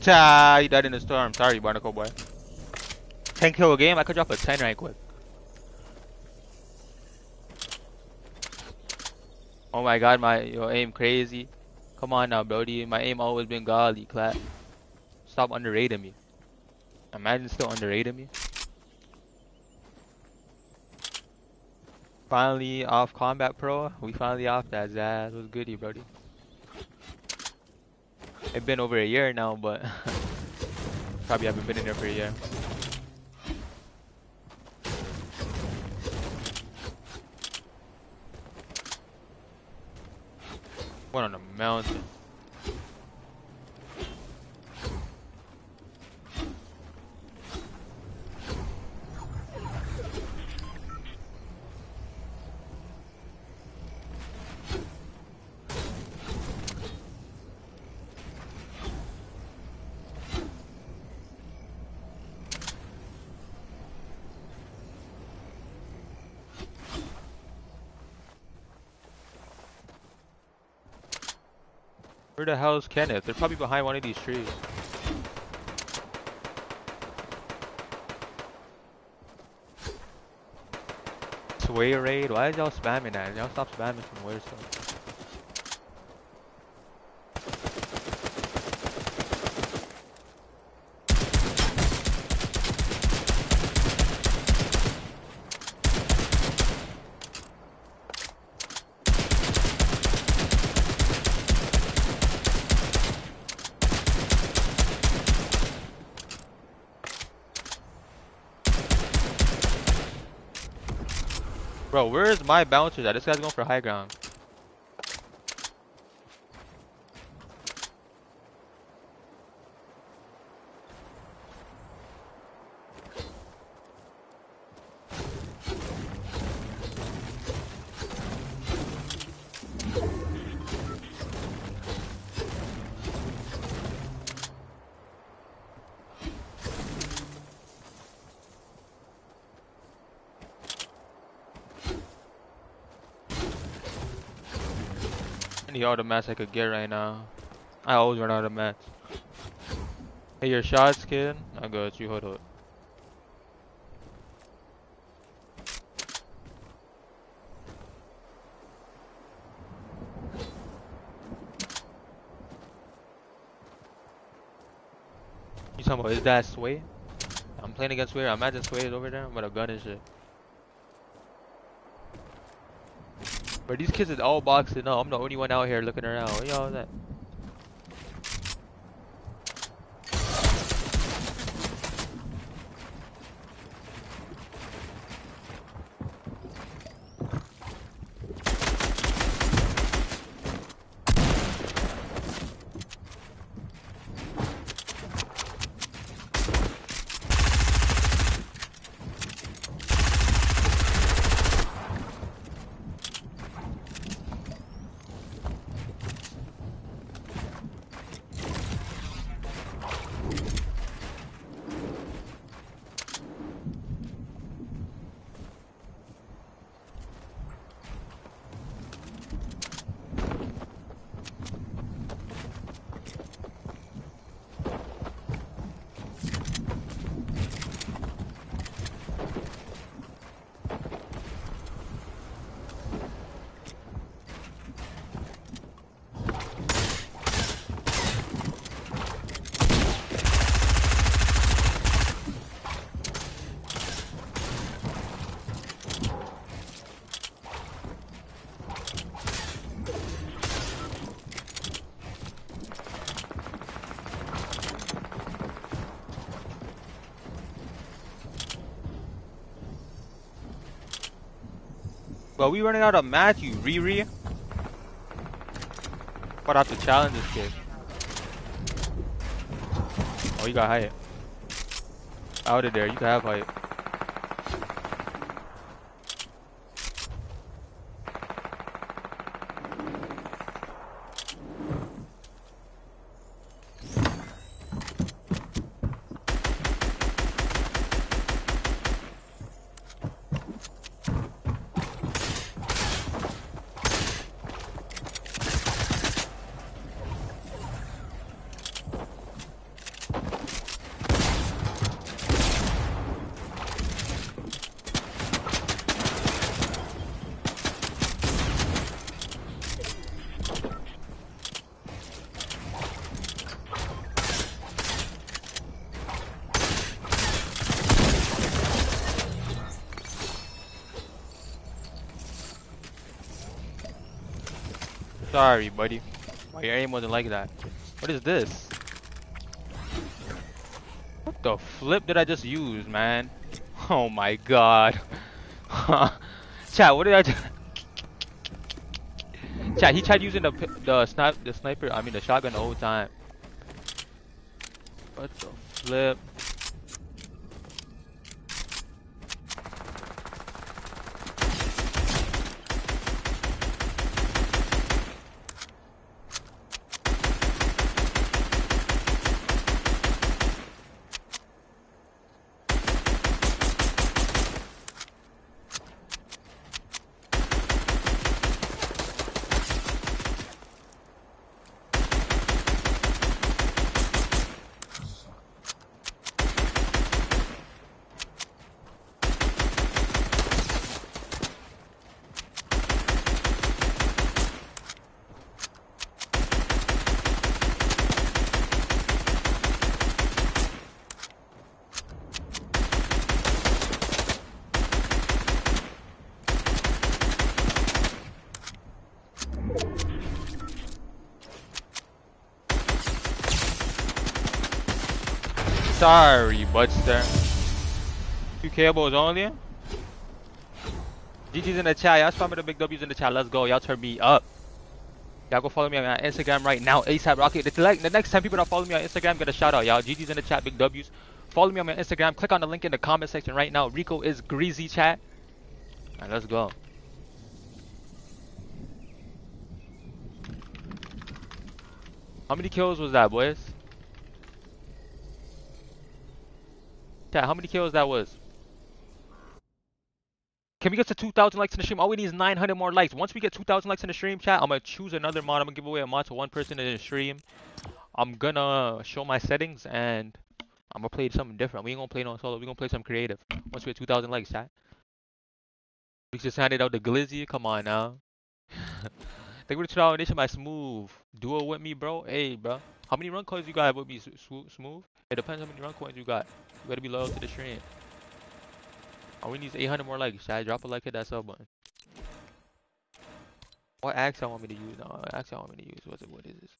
Ta! he died in the storm. Sorry, Barnacle Boy. 10 kill a game? I could drop a 10 right quick. Oh my god, my your aim crazy. Come on now, Brody. My aim always been godly, clap. Stop underrating me. Imagine still underrating me. Finally off Combat Pro. We finally off that Zaz. Was goody, Brody. It's been over a year now, but probably haven't been in there for a year. One on the mountain. Where the hell is Kenneth? They're probably behind one of these trees. Sway raid? Why is y'all spamming that? Y'all stop spamming from where so? Bro, where's my bouncer at? This guy's going for high ground. All the mats I could get right now. I always run out of mats. Hey, your shots, kid. I got you. Hold up. You talking about is that Sway? I'm playing against Sway. I'm imagine Sway is over there with a gun and shit. But these kids is all boxing up. I'm the only one out here looking around. Y'all that? But we running out of match, you Riri. I have to challenge this kid. Oh, you got height. Out of there, you can have height. Sorry, buddy. My aim wasn't like that. What is this? What the flip did I just use, man? Oh my god. Chat, what did I just... Chat, he tried using the the snipe the sniper, I mean the shotgun the whole time. What the flip? Sorry, Budster. Two cables only? GG's in the chat. Y'all spam the big W's in the chat. Let's go. Y'all turn me up. Y'all go follow me on Instagram right now. ASAP Rocket. The, like, the next 10 people that follow me on Instagram get a shout out, y'all. GG's in the chat. Big W's. Follow me on my Instagram. Click on the link in the comment section right now. Rico is greasy chat. Alright, let's go. How many kills was that, boys? Chat, how many kills that was? Can we get to 2,000 likes in the stream? All we need is 900 more likes. Once we get 2,000 likes in the stream, chat, I'm going to choose another mod. I'm going to give away a mod to one person in the stream. I'm going to show my settings and I'm going to play something different. We ain't going to play no solo. We're going to play some creative. Once we get 2,000 likes, chat. We just handed out the glizzy. Come on now. Thank you for the nomination, my smooth. Duo with me, bro. Hey, bro. How many run coins you got with me, smooth? It depends how many run coins you got. You gotta be loyal to the stream. All oh, we need is 800 more likes. Should I drop a like hit that sub button? What accent want me to use? No, accent want me to use. What's it? What is this?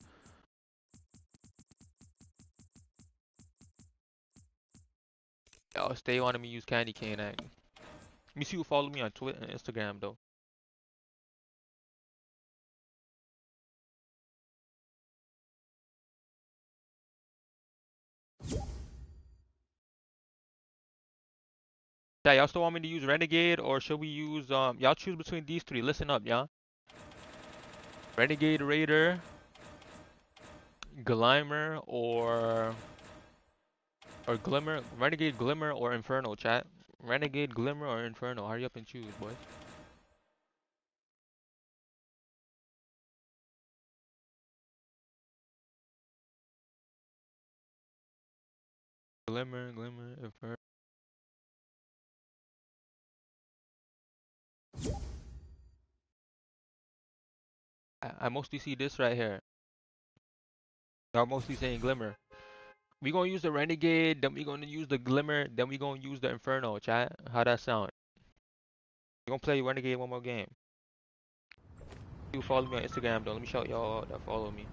Oh, stay wanting me use candy cane. Let me see who follow me on Twitter and Instagram though. Yeah, y'all still want me to use Renegade or should we use um y'all choose between these three. Listen up, y'all. Renegade Raider, Glimmer or or Glimmer, Renegade Glimmer or Inferno chat. Renegade Glimmer or Inferno. Hurry up and choose, boys. Glimmer, Glimmer, Inferno. I, mostly see this right here. Y'all mostly saying Glimmer. We gonna use the Renegade, then we gonna use the Glimmer, then we gonna use the Inferno, chat. How that sound? We gonna play Renegade one more game. You follow me on Instagram though. Let me shout y'all that follow me.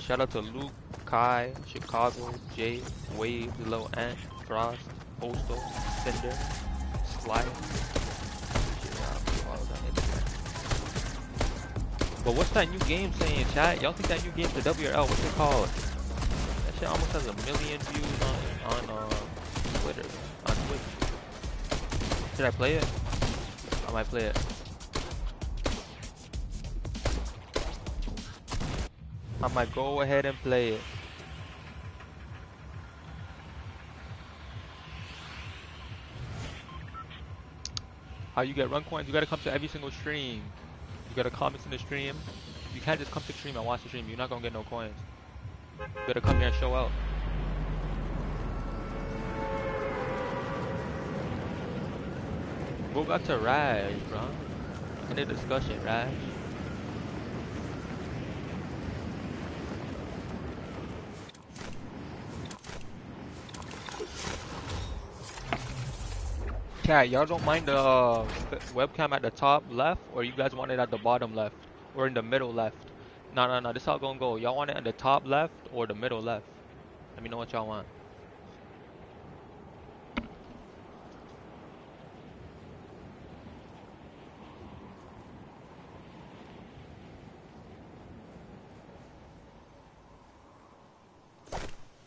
Shout out to Luke, Kai, Chicago, Jay, Wave, Little Ant, Frost, Postal, Cinder, Slide. But what's that new game saying, chat? Y'all think that new game's the W or L? What's it called? That shit almost has a million views on on uh, Twitter, on Twitch. Should I play it? I might play it. I might go ahead and play it. How you get run coins? You gotta come to every single stream. You gotta comment in the stream. You can't just come to stream and watch the stream. You're not gonna get no coins. You gotta come here and show out. Go back to Raj, bro. In the discussion, Raj. Cat, y'all don't mind the webcam at the top left, or you guys want it at the bottom left, or in the middle left? No, no, no. This how gonna go. Y'all want it at the top left or the middle left? Let me know what y'all want.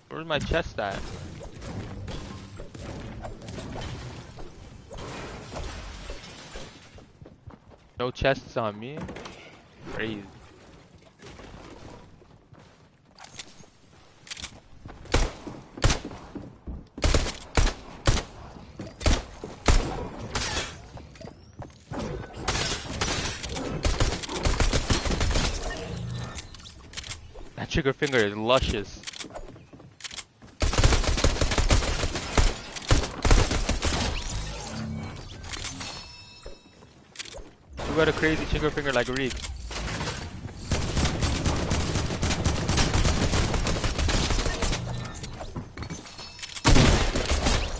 Where's my chest at? No chests on me? Crazy. That trigger finger is luscious. Got a crazy trigger finger like Reek.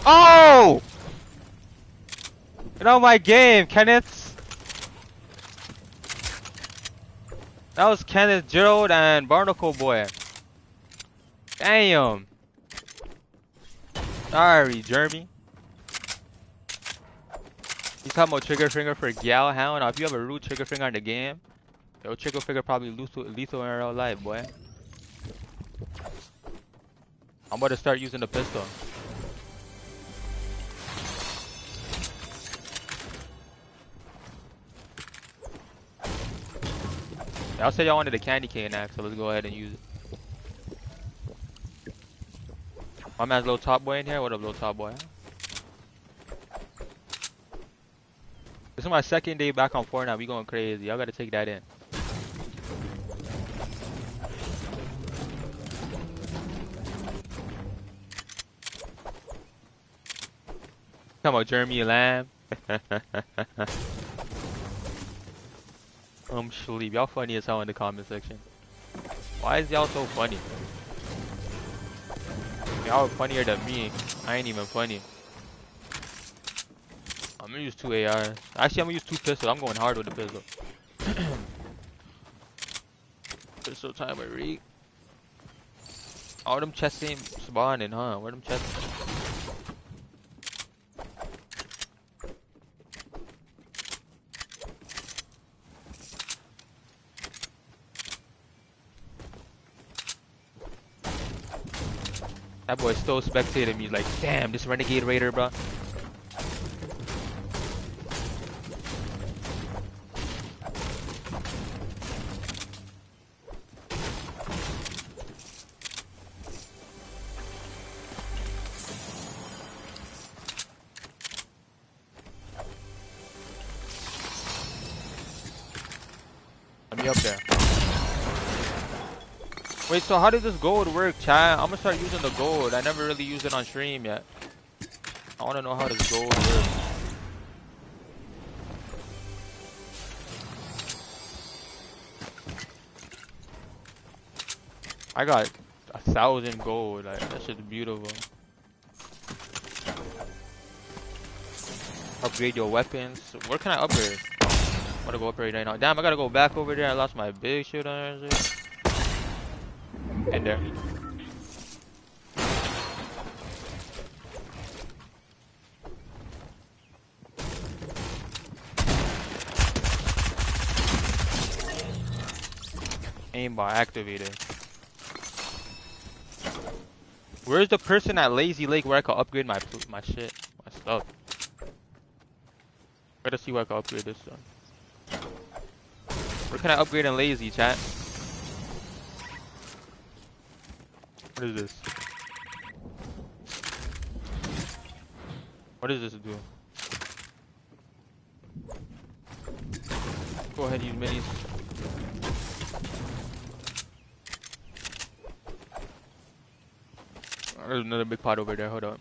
Oh! Get out my game, Kenneth! That was Kenneth Gerald and Barnacle Boy. Damn! Sorry, Jeremy. You talking about trigger finger for Gal Hound? Now, if you have a rude trigger finger in the game, your trigger finger probably lethal, lethal in real life, boy. I'm about to start using the pistol. Y'all said y'all wanted a candy cane axe, so let's go ahead and use it. My man's little top boy in here. What up, little top boy? This is my second day back on Fortnite. We going crazy. Y'all gotta take that in. Come on, Jeremy Lamb. Um, I'm sleep. Y'all funny as hell in the comment section. Why is y'all so funny? Y'all funnier than me. I ain't even funny. I'm gonna use two ARs. Actually, I'm gonna use two pistols. I'm going hard with the pistol. pistol time with Reek. All them chests ain't spawning, huh? Where them chests? That boy still spectating me like, damn, this Renegade Raider, bro. So how does this gold work, chat? I'm gonna start using the gold. I never really used it on stream yet. I wanna know how this gold works. I got a thousand gold. Like that shit's beautiful. Upgrade your weapons. Where can I upgrade? Gonna go upgrade right now. Damn, I gotta go back over there. I lost my big shit on there in there. Aimbot activated. Where's the person at Lazy Lake where I can upgrade my my shit, my stuff? Gotta see where I can upgrade this stuff. Where can I upgrade in Lazy, chat? What is this? What does this do? Go ahead, use minis. There's another big pot over there, hold on.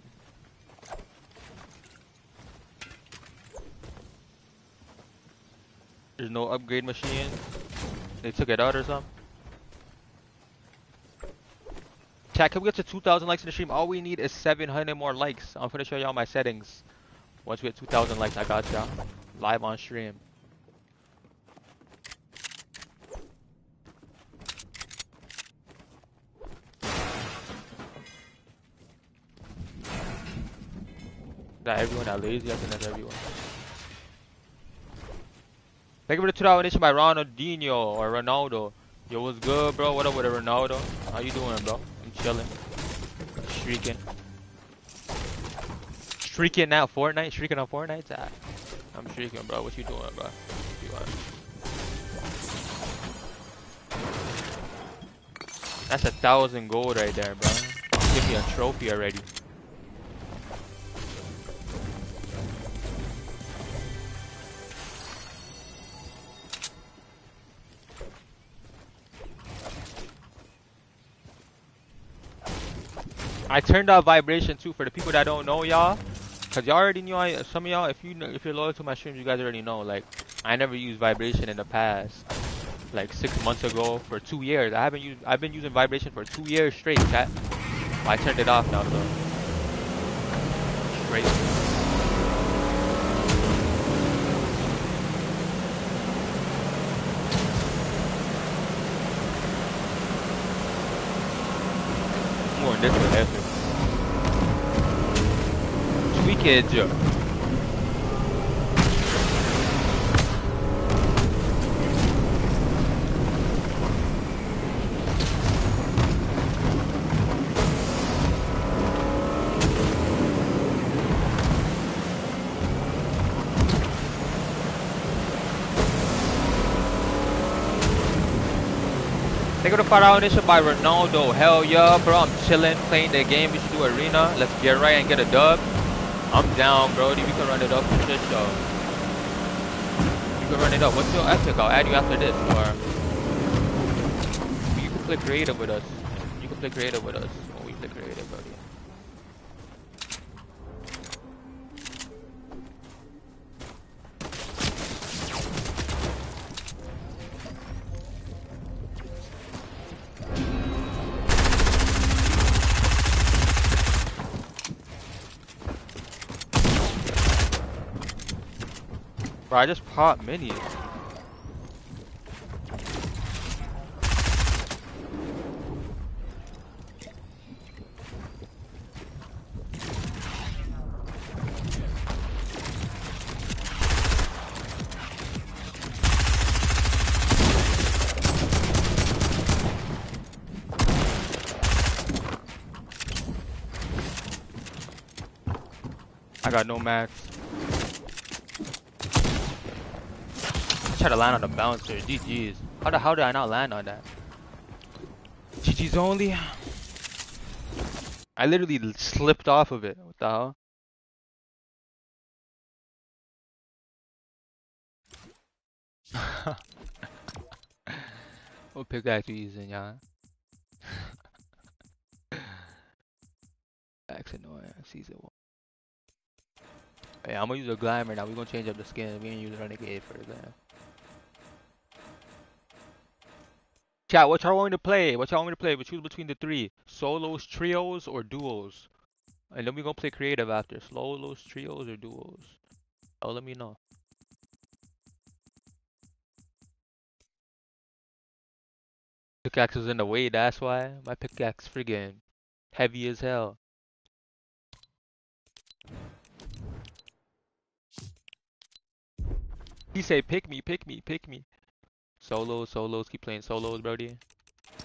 There's no upgrade machine. They took it out or something? Chat, can we get to 2,000 likes in the stream? All we need is 700 more likes. I'm gonna show y'all my settings. Once we hit 2,000 likes, I got y'all. Live on stream. That everyone that lazy? I think that's everyone. Thank you for the two dollar donation by Ronaldinho or Ronaldo. Yo, what's good, bro? What up with it, Ronaldo? How you doing, bro? Chilling. Streaking. Streaking now, Fortnite? Streaking on Fortnite? Ah, I'm streaking, bro. What you doing, bro? You That's a thousand gold right there, bro. Give me a trophy already. I turned off vibration too for the people that don't know y'all. Cause y'all already knew I, some of y'all, if you if you're loyal to my streams, you guys already know. Like, I never used vibration in the past. Like six months ago, for two years, I haven't used. I've been using vibration for two years straight. Chat. I turned it off now though. Straight. more in this one, effort. Tweakage. Take it to Fire Audition by Ronaldo. Hell yeah, bro. I'm chilling, playing the game. We should do arena. Let's get right and get a dub. I'm down, bro. We can run it up for shit show. You can run it up. What's your epic? I'll add you after this. Or you can play creative with us. You can play creative with us I just popped minis. I got no max. Try to land on the bouncer. GG's. How the hell did I not land on that? GG's only. I literally slipped off of it. What the hell? what pickaxe you using, y'all? Axe annoying. Season one. Hey, I'm gonna use a glamour now. We're gonna change up the skin. We ain't use renegade for the glamour. Chat, what y'all want me to play? What y'all want me to play? We choose between the three. Solos, trios, or duos. And then we gonna play creative after. Solos, trios, or duos. Oh, let me know. Pickaxe is in the way, that's why. My pickaxe friggin' heavy as hell. He say, pick me, pick me, pick me. Solos, solos, keep playing solos, Brody.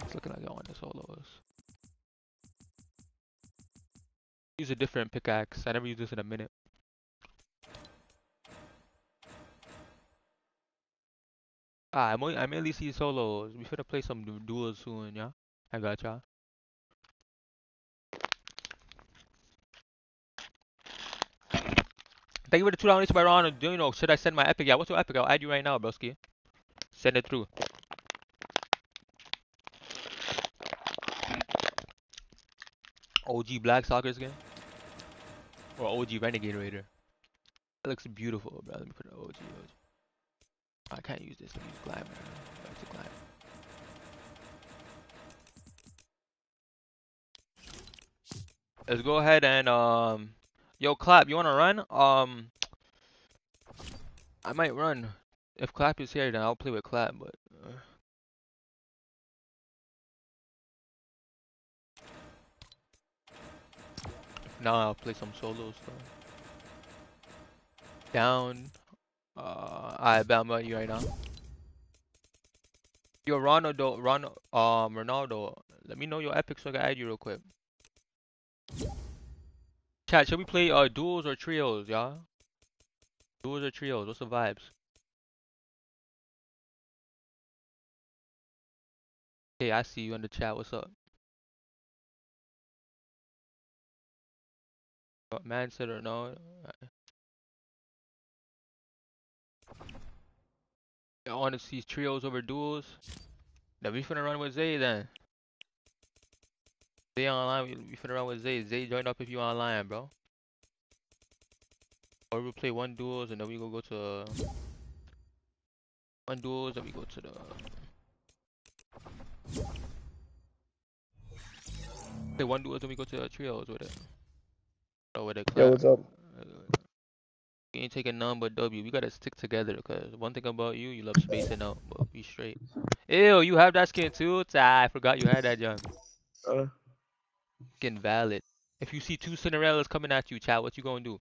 It's looking like I want the solos. Use a different pickaxe. I never use this in a minute. Ah, I'm only, I mainly see solos. We should played some du duels soon, yeah? I got y'all. Thank you for the two dollars by Ron. Do you know? Should I send my epic? Yeah, what's your epic? I'll add you right now, broski. Send it through. OG Black Soccer skin? Or OG Renegade Raider? That looks beautiful, bro. Let me put an OG, OG. I can't use this. Let me use Glamour. Glamour. Let's go ahead and, um... Yo, Clap, you wanna run? Um, I might run. If Clap is here, then I'll play with Clap, but. Uh... Now I'll play some solos stuff. Down. Uh, you right now. Yo, Ronaldo, Ron, um, Ronaldo, let me know your epic so I can add you real quick. Chat, should we play uh duels or trios, y'all? Duels or trios? What's the vibes? Hey, I see you in the chat. What's up? Uh, man said or no? I want to see trios over duels? Then we finna run with Zay then. Zay online, we, we finna run with Zay. Zay join up if you online, bro. Or we play one duels and then we go go to uh, one duels and we go to the play one duels and we go to the trios with it. Oh, with it. Yo, what's up? You ain't taking none but W. We gotta stick together, cause one thing about you, you love spacing out, but be straight. Ew, you have that skin too? I forgot you had that, John. Uh, Skin valid. If you see two Cinderellas coming at you, chat, what you gonna do?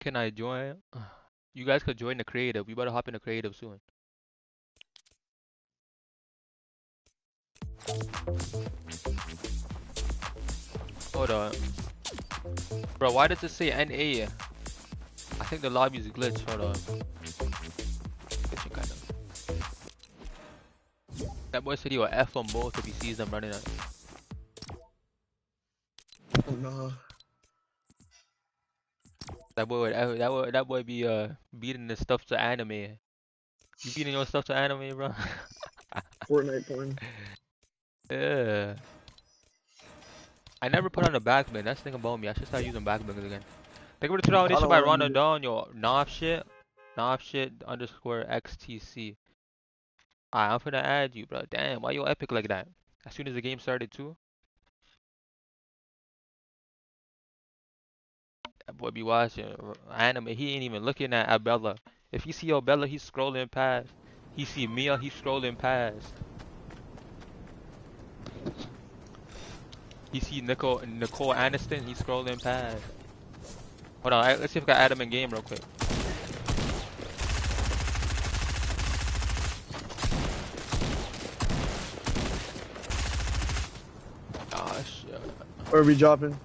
Can I join? You guys could join the creative. We better hop in the creative soon. Hold on. Bro, why does it say NA? I think the lobby is glitched. Hold on. Kind of. That boy said he will F on both if he sees them running at oh no. That boy would that boy that boy be uh beating the stuff to anime. You beating your stuff to anime, bro? Fortnite porn. Yeah. I never put on a backbend. That's the thing about me. I should start using backbends again. Thank you for the validation by Ronda Dawn, yo. Knob shit. Knob shit underscore XTC. Alright, I'm finna add you, bro. Damn, why you epic like that? As soon as the game started, too. That boy be watching anime. He ain't even looking at Abella. If he see Abella, he's scrolling past. He see Mia, he's scrolling past. He see Nicole Nicole Aniston, he's scrolling past. Hold on, let's see if I can add him in game real quick. Oh shit. Where are we dropping?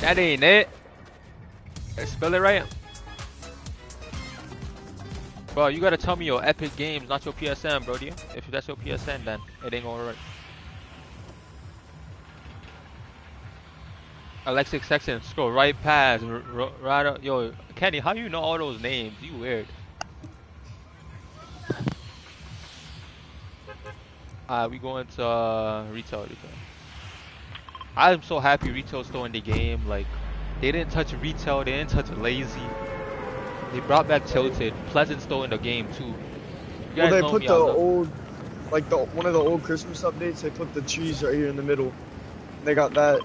That ain't it. I spell it right. Bro, you gotta tell me your Epic Games, not your PSN, bro. Dude. If that's your PSN, then it ain't gonna work. Alexis Sexton, scroll right past, right up. Yo, Kenny, how you know all those names? You weird. Alright, we going to uh, retail, retail. I'm so happy retail's still in the game. Like, they didn't touch retail, they didn't touch lazy. They brought back Tilted. Pleasant still in the game too. well, they put the old, like the one of the old Christmas updates. They put the trees right here in the middle. They got that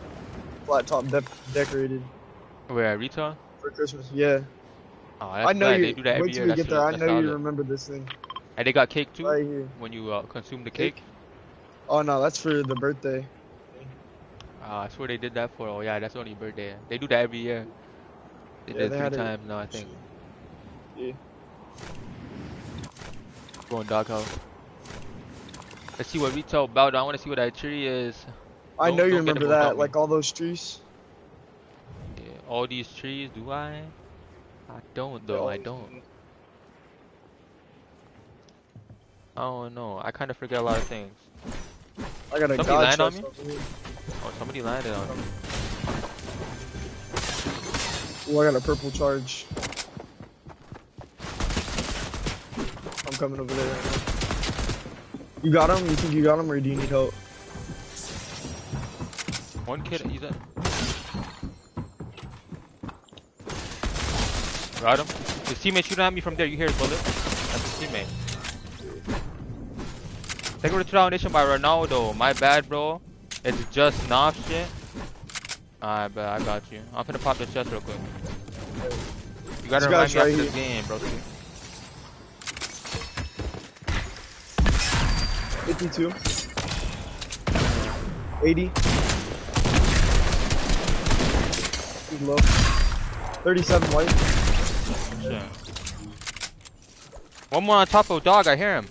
flat top de decorated. Where retail? For Christmas, yeah. Oh, I know you. They do that every wait year. till we get there. I know you remember this thing. And they got cake too. Right here. When you uh, consume the cake. Oh no, that's for the birthday. Uh, I swear they did that for. Oh yeah, that's only birthday. They do that every year. They yeah, did they three times now, I think. Yeah. Going doghouse. Let's see what retail about. I want to see what that tree is. I don't, know you remember that, like all those trees. Yeah, all these trees. Do I? I don't though. I don't. I don't know. I kind of forget a lot of things. I got a Somebody land on me? Oh, somebody landed on me. Oh, I got a purple charge. I'm coming over there right now. You got him? You think you got him, or do you need help? One kid, he's at. Got him. His teammate shooting at me from there. You hear his bullet? That's his teammate. Take a retaliation by Ronaldo. My bad, bro. It's just knob shit. Alright, but I got you. I'm gonna pop the chest real quick. You gotta remind me after the game, bro. 52. 80. He's low. 37 white. Shit. One more on top of dog. I hear him.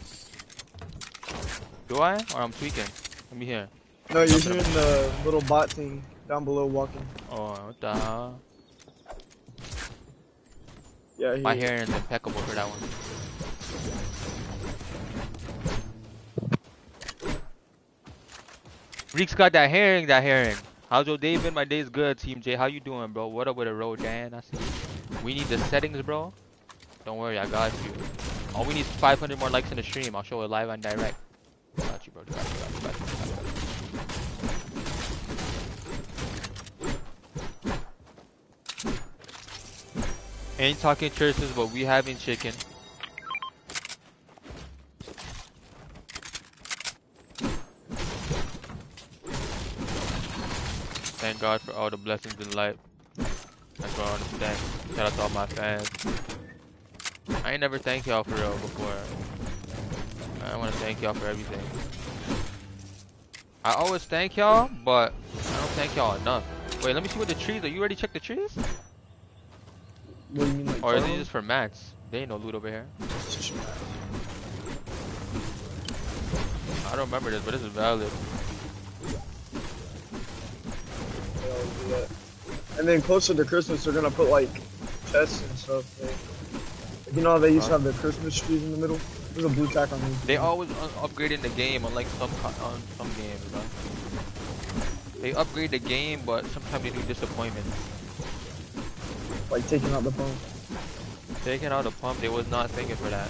Do I? Or I'm tweaking? Let me hear. No, you're hearing the little bot thing down below walking. Oh, what the hell? Yeah, he My hearing's impeccable for that one. Reek's got that hearing, that hearing. How's your day been? My day's good, Team J. How you doing, bro? What up with a road, Dan? I see. We need the settings, bro. Don't worry, I got you. All we need is 500 more likes in the stream. I'll show it live on direct. Got you, bro. Got you, got you, got you. Ain't talking churches, but we having chicken. Thank God for all the blessings in life. That's what I understand. Shout out to all my fans. I ain't never thanked y'all for real before. I want to thank y'all for everything. I always thank y'all, but I don't thank y'all enough. Wait, let me see what the trees are. You already checked the trees? What do you mean, like, Or is it just for mats? They ain't no loot over here. I don't remember this, but this is valid. They always do that. And then closer to Christmas, they're gonna put like chests and stuff. Like, like, you know how they used to have the Christmas trees in the middle? There's a blue tack on these. They always un- upgrading the game on like some on some games, bro. They upgrade the game, but sometimes they do disappointment. Like taking out the pump. Taking out the pump, they was not thinking for that.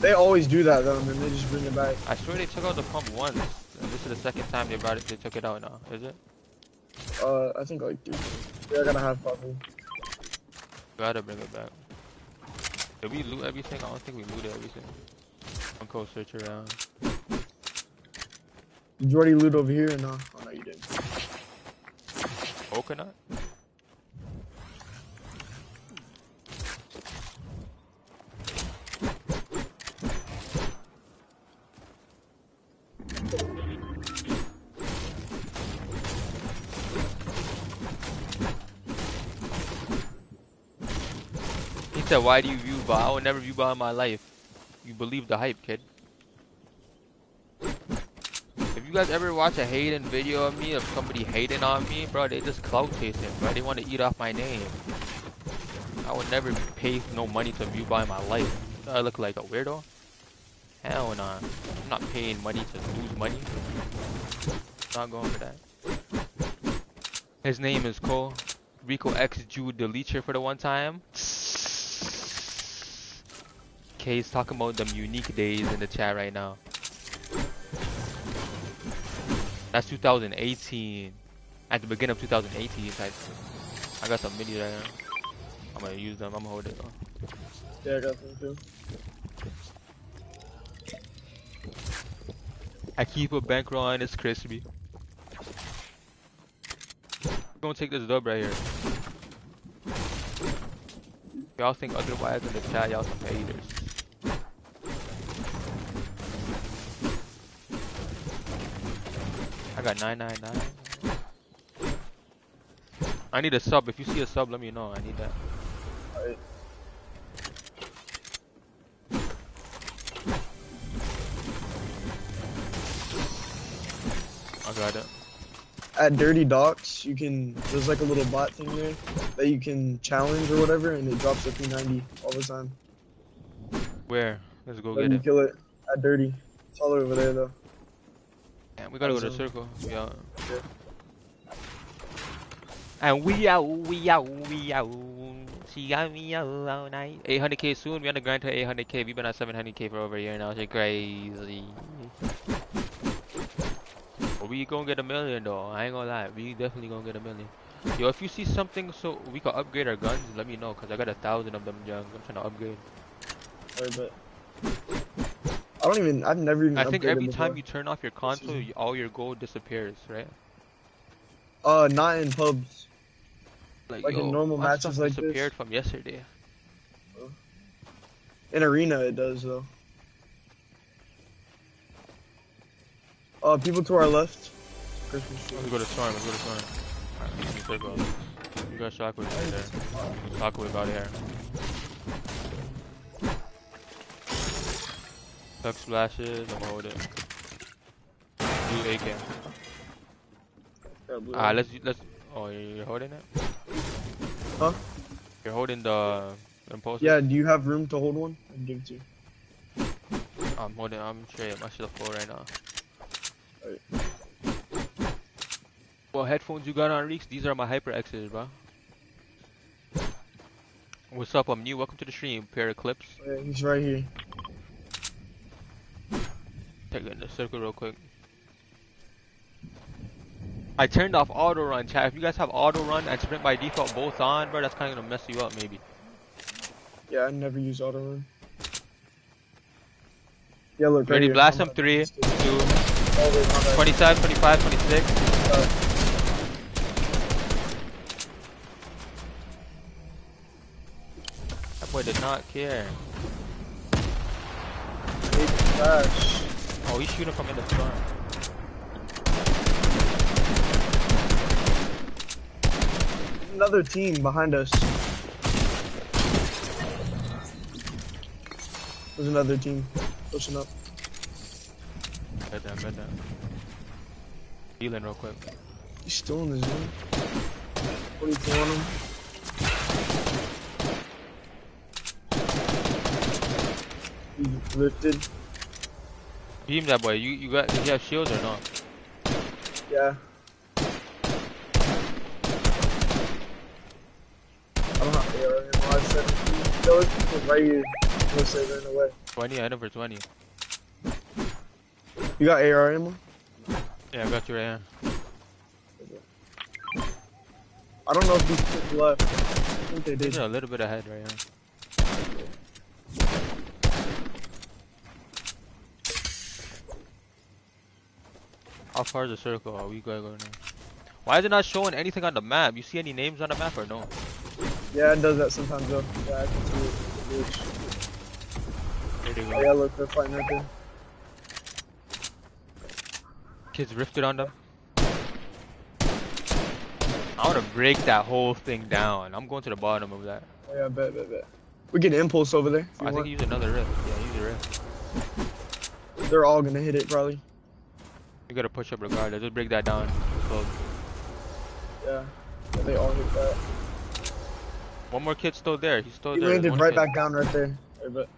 They always do that though, and then they just bring it back. I swear they took out the pump once. This is the second time they brought it. They took it out now. Is it? Uh, I think like three. Yeah, I gotta have probably. Gotta bring it back. Did we loot everything? I don't think we looted everything. I'm go search around. Did you already loot over here or no? Oh no, you didn't. Coconut? Said, why do you view bar? I would never view bar in my life. You believe the hype, kid. If you guys ever watch a hating video of me, of somebody hating on me, bro, they just clout chasing, bro. They want to eat off my name. I would never pay no money to view by my life. I look like a weirdo? Hell nah. I'm not paying money to lose money. Not going for that. His name is Cole. Rico X Jude the Leecher for the one time. K's talking about them unique days in the chat right now. That's 2018. At the beginning of 2018 type. I got some mini right now. I'm gonna use them. I'm gonna hold it though. Yeah, I got some too. I keep a bankroll and it's crispy. I'm gonna take this dub right here. Y'all think otherwise in the chat, y'all some haters. I got 999. I need a sub. If you see a sub, let me know. I need that. Alright. I got it. At Dirty Docks, you can. There's like a little bot thing there that you can challenge or whatever, and it drops a 390 all the time. Where? Let's go When get it. kill it at Dirty. It's all over there though. And we gotta go to the circle. Yeah. Yeah. And we out, we out, we out. She got me out all night. 800k soon. We on the grind to 800k. We've been at 700k for over a year now. It's crazy. We gonna get a million though. I ain't gonna lie. We definitely gonna get a million. Yo, if you see something so we can upgrade our guns, let me know, cause I got a thousand of them guns. I'm trying to upgrade. Alright, but I don't even. I've never even. I think every time you turn off your console, you, all your gold disappears, right? Uh, not in pubs. Like, Like in normal matches like this? disappeared from yesterday. In arena, it does though. Uh, people to our left. Christmas. Let's go to storm. Let's go to storm. Alright, circle. You got shockwave right there. Shockwave out here. Tuck splashes. I'm hold it. Blue AK. Yeah, Ah, let's let's. Oh, you're holding it. Huh? You're holding the impulse. Yeah, do you have room to hold one? I can give it to you. I'm holding. I'm straight. My shit full right now. Alright. What headphones you got on, Reeks? These are my HyperXs, bro. What's up? I'm new. Welcome to the stream. Pair of clips. Yeah, he's right here. Take it in the circle real quick. I turned off auto run, chat. If you guys have auto run and sprint by default both on, bro, that's kind of gonna mess you up, maybe. Yeah, I never use auto run. Yeah, look. right Ready? here. Blast them. Three, two, Oh, wait, my bad. 27, 25, 26. That boy did not care. Eight flash. Oh, he's shooting from in the front. Another team behind us. There's another team pushing up. Bed down, bed down. Healing real quick. He's still in the zone. 42 on him. He lifted. Beam that boy. You you got? Does he have shields or not? Yeah. I don't have AR anymore. I said, those people right here. Unless they ran away. 20. I know for 20. You got AR ammo? Yeah, I got your right here. I don't know if these kids left. I think they did. These are a little bit ahead right here. How far is the circle? Are we gonna go now? Why is it not showing anything on the map? You see any names on the map or no? Yeah, it does that sometimes though. Yeah, I can see it. It's a glitch. There they Oh, yeah, look, they're fighting right there. Kids rifted on them. I wanna break that whole thing down. I'm going to the bottom of that. Oh, yeah, bet, bet, bet. We get impulse over there. you oh, I think want. use another rift. Yeah, use a rift. They're all gonna hit it probably. You gotta push up regardless. Just break that down. So Yeah. yeah they all hit that. one more kid's still there. He's still He there. There's landed right kid. back down right there. Right, but.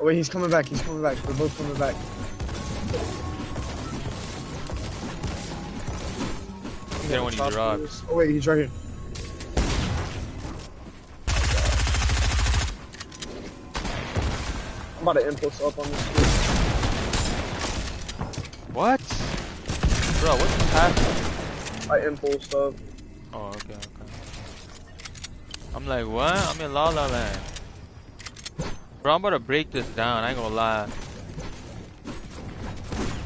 Oh wait, he's coming back. He's coming back. They're both coming back. They don't want to use the rock. Oh wait, he's right here. I'm about to impulse up on this kid. What? Bro, what just happened? I impulsed up. Oh, okay, okay. I'm like, what? I'm in La La Land. Bro, I'm about to break this down. I ain't gonna lie.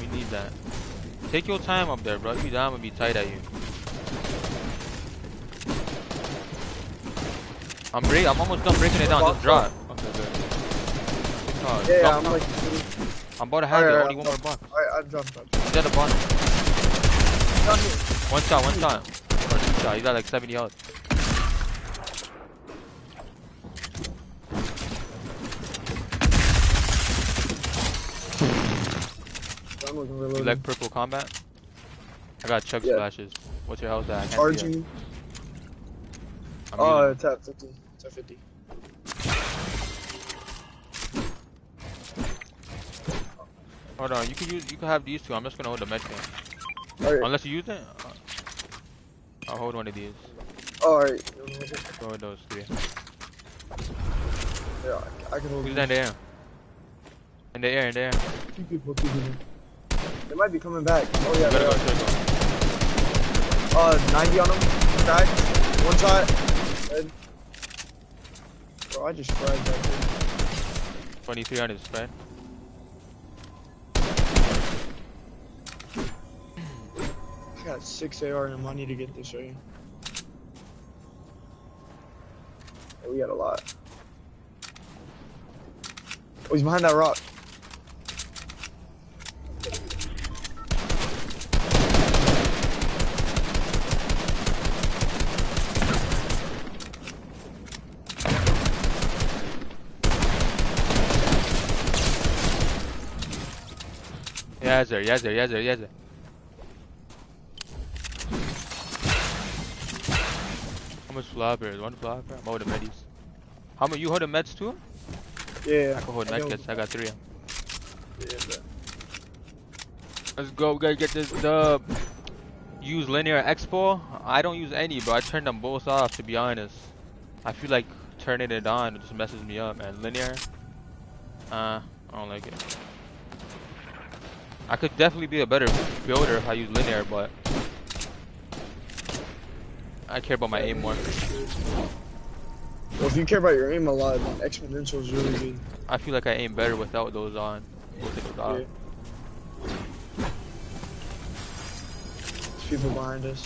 We need that. Take your time up there, bro. If you down, I'm gonna be tight at you. I'm break. I'm almost done breaking it down. Just drop. Okay, good. Good talk. Yeah, yeah, I'm like. I'm about to have Alright, it. alright, Only one more box. Alright, I dropped that. He's at. Down here. One shot, one shot. Or two shot. He's at like 70 health. You like purple combat? I got chug Yeah. splashes. What's your health at? I can't see Charging. it. I'm Oh, healing. it's at 50. It's at 50. Hold on, you can use, you can have these two. I'm just gonna hold the medkit. Alright. Unless you use it, uh, I'll hold one of these. Alright. Go with those three. Yeah, I can hold Who's in the air? In the air, in the air. Two people, two people. They might be coming back. Oh, yeah, You gotta go circle. Uh, 90 on them. Crack. One shot. Dead. Bro, I just fried that dude. 23 on his friend. I got 6 AR and money to get this right. We got a lot. Oh, he's behind that rock. Yazer, Yazer, Yazer, Yazer. How much flopper? is One flopper? I'm holding medis. How many? You holding meds too? Yeah. I can hold I med know. kits. I got three. Yeah, but- Let's go. We gotta get this dub. Use linear expo. I don't use any, but I turned them both off. To be honest, I feel like turning it on just messes me up, man. Linear. Uh, I don't like it. I could definitely be a better builder if I use linear, but I care about my aim more. Well, if you care about your aim a lot, exponential is really good. I feel like I aim better without those on. Those. Yeah. There's people behind us.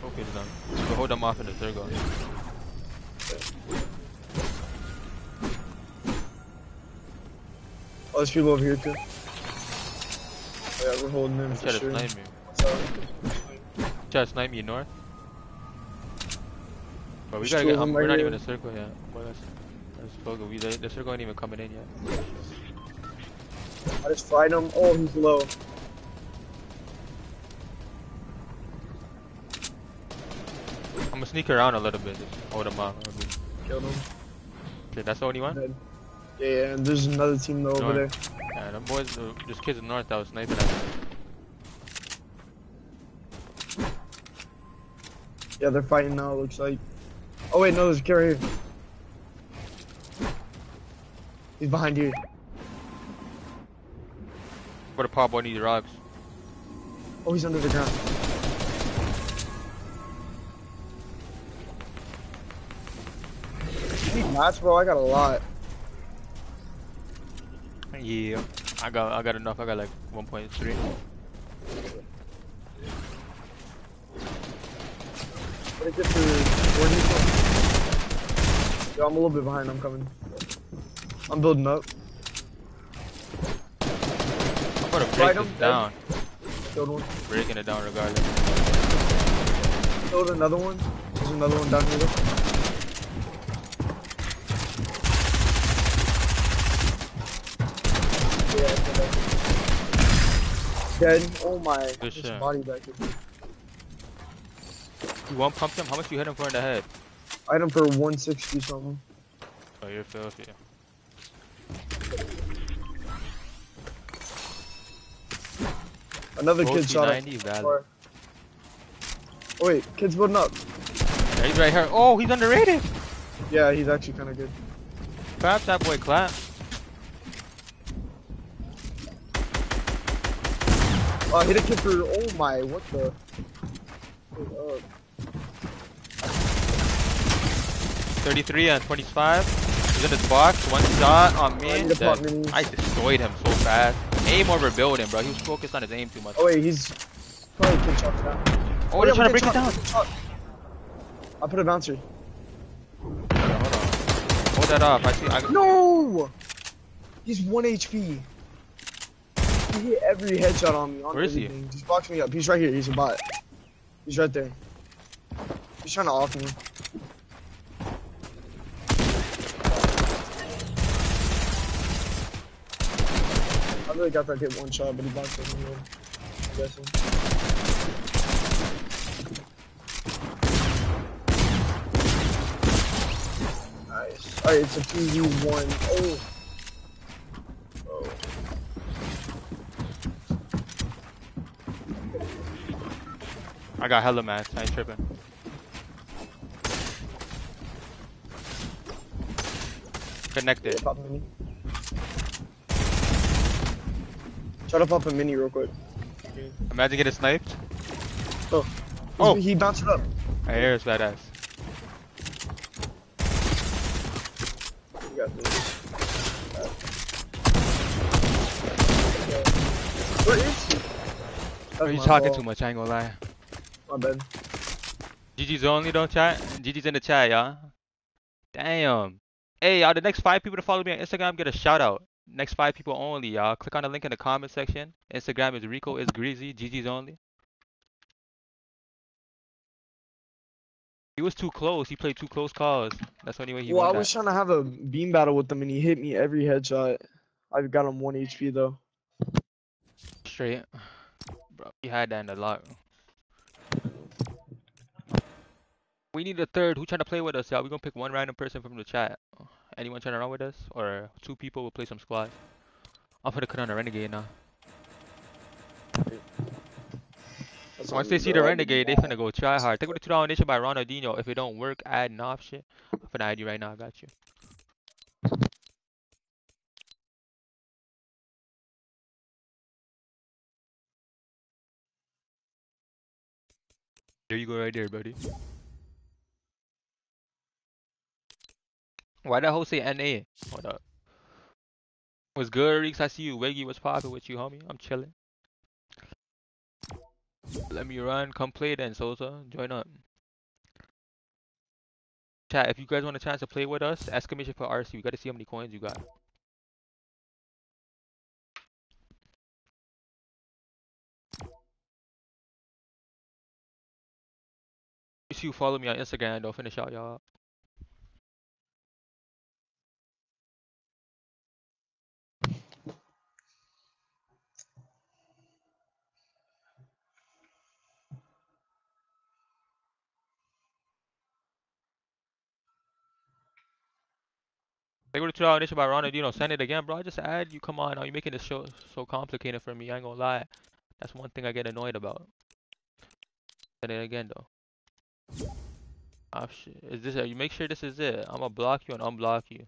Focus them. So hold them off in the circle. Oh, there's people over here too. Yeah, we're holding them for sure. Snipe me. So, Try to snipe me north. But we There's gotta get. we're not here. even in a circle yet. Well, let's, let's. We the, the circle ain't even coming in yet. I just fried him. Oh, he's low. I'm gonna sneak around a little bit. Just hold him maybe. Killed him. Okay, that's the only one. Yeah, yeah, and there's another team though over there. Yeah, them boys. Uh, there's kids in north that was sniping at me. Yeah, they're fighting now. It looks like. Oh wait, no, there's a here. He's behind you. I'm gonna pop one of these rocks. Oh, he's under the ground. You need mats, bro. I got a lot. Yeah. I got. I got enough. I got like 1.3. What is it for? Where do you from? Yo, I'm a little bit behind. I'm coming. I'm building up. I'm gonna break Right, this I'm down. Killed one. Breaking it down regardless. Killed another one. There's another one down here. Yeah, I killed that. Dead. Oh my. Good His shit. body back here. You one pumped him. How much you hit him for in the head? Item for 160 something. Oh, you're filthy. Another kid shot at 90 valid. Or- Oh wait, kid's building up. Yeah, he's right here. Oh, he's underrated. Yeah, he's actually kind of good. Clap that boy, clap. Uh, hit a kid for, oh my, what the? Hold up. 33 and 25. He's in his box. One shot on me. I need to pop Dead. I destroyed him so fast. Aim over building, bro. He was focused on his aim too much. Oh wait, he's probably kid shot down. Oh, they're trying to break it down. shot, we can shot. I put a bouncer. Hold on, hold on. Hold that off. I see. I, No! He's 1 HP. He hit every headshot on me. On Where is he? Just box me up. He's right here. He's a bot. He's right there. He's trying to off me. Really got that hit one shot, but he boxed it anyway. I'm guessing. Nice. Alright, it's a 2v1. Oh. Oh. I got hella mats. I ain't tripping. Connected. pop a mini. Try to pop a mini real quick. game. Imagine getting sniped. Oh. Oh. He bounced it up. I hear it's badass. Where is he? That's you talking too much, I ain't gonna lie. My bad. GG's only don't chat. GG's in the chat, y'all. Damn. Hey, y'all, the next five people to follow me on Instagram get a shout out. Next five people only, y'all. Click on the link in the comment section. Instagram is Rico is Greasy. GG's only. He was too close. He played too close calls. That's the only way he Well, I was that. trying to have a beam battle with him and he hit me every headshot. I've got him 1 HP though. Straight. Bro, he had that in the lock. We need a third. Who trying to play with us, y'all? We gonna pick one random person from the chat. Anyone trying to run with us? Or two people will play some squad. I'm gonna cut on a renegade now. Once they see the renegade, they finna go try hard. Take with the two dollar nation by Ronaldinho. If it don't work, add an off shit. I'm finna add you right now. I got you. There you go, right there, buddy. Why that whole say NA? Hold up. What's good, Reeks? I see you. Wiggy, what's poppin' with you, homie? I'm chilling. Let me run. Come play then, Sosa. Join up. Chat, if you guys want a chance to play with us, exclamation for RC. We gotta see how many coins you got. If you follow me on Instagram, don't finish out y'all. They go to two dollar nation by Ronald, you know, Send it again, bro. I just add you. Come on, now you're making this show so complicated for me. I ain't gonna lie. That's one thing I get annoyed about. Send it again though. Ah shit. Is this? You make sure this is it. I'm gonna block you and unblock you.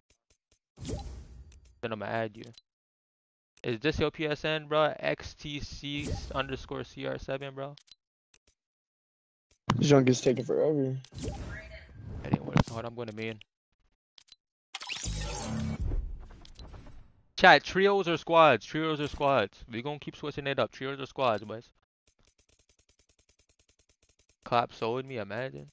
Then I'm gonna add you. Is this your PSN, bro? XTC underscore CR7, bro. This junk is taking forever. I That ain't what, what I'm gonna mean. Chat, trios or squads? Trios or squads? We gonna keep switching it up. Trios or squads, boys? Clap sold me, imagine.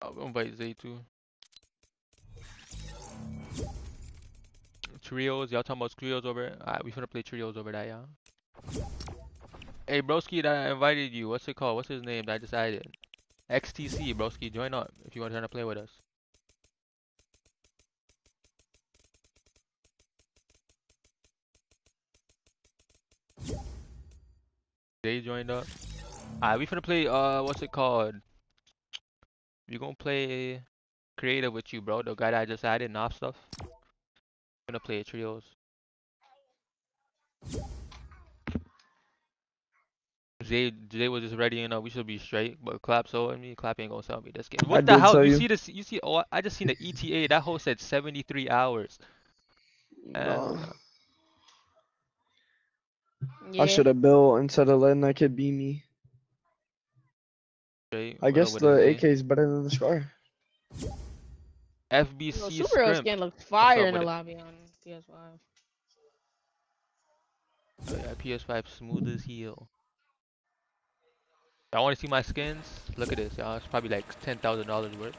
I'll invite Zay too. Trios, y'all talking about trios over? Alright, we finna play trios over that, y'all. Hey, broski, that I invited you. What's it called? What's his name? That I just added. XTC, broski. Join up if you want to play with us. They joined up. Alright, we finna play. Uh, what's it called? We gonna play creative with you, bro. The guy that I just added, Knob stuff. Gonna play trios. Jay, Jay was just ready, you know, we should be straight, but Clap sold me. Clap ain't gonna sell me this game. What the hell? You you. see this? You see? Oh, I just seen the ETA. That whole said 73 hours. Nah. Uh, Yeah. I should have built instead of letting that kid beat me. Jay, I guess the AK is better than the Scar. Jay? Yo, FBC Super scrimp. skin looks fire in the with it? lobby on PS5. Oh, yeah, PS5 smooth as heel. Y'all want to see my skins? Look at this, y'all. It's probably like ten thousand dollars worth.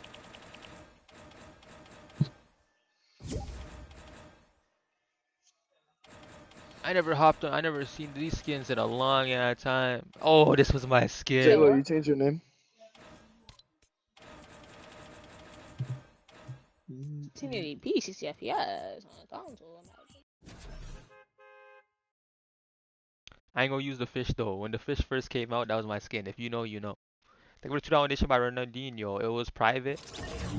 I never hopped on. I never seen these skins in a long ass time. Oh, this was my skin. J-Lo, you changed your name. 1080p, 60 FPS on a console. I ain't gonna use the fish though. When the fish first came out, that was my skin. If you know, you know. Think of the 2000 edition by Ronaldinho. It was private.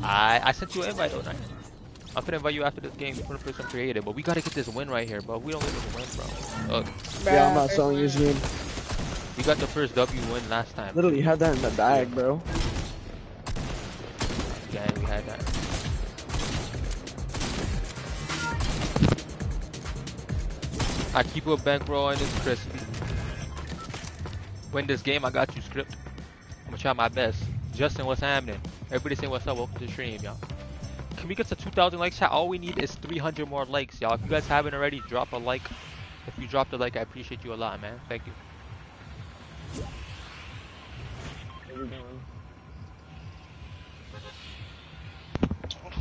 I I sent you an invite though. I'm gonna invite you after this game. We're gonna some creative, but we gotta get this win right here, bro. We don't get this win, bro. Look, Yeah, I'm not selling his win. game. we got the first W win last time. Literally you had that in the bag, bro. Yeah, we had that. I keep a bankroll and it's crispy. Win this game, I got you script. I'm gonna try my best. Justin, what's happening? Everybody say what's up, welcome to the stream, y'all. Can we get to 2,000 likes, chat? All we need is 300 more likes, y'all. If you guys haven't already, drop a like. If you dropped a like, I appreciate you a lot, man. Thank you.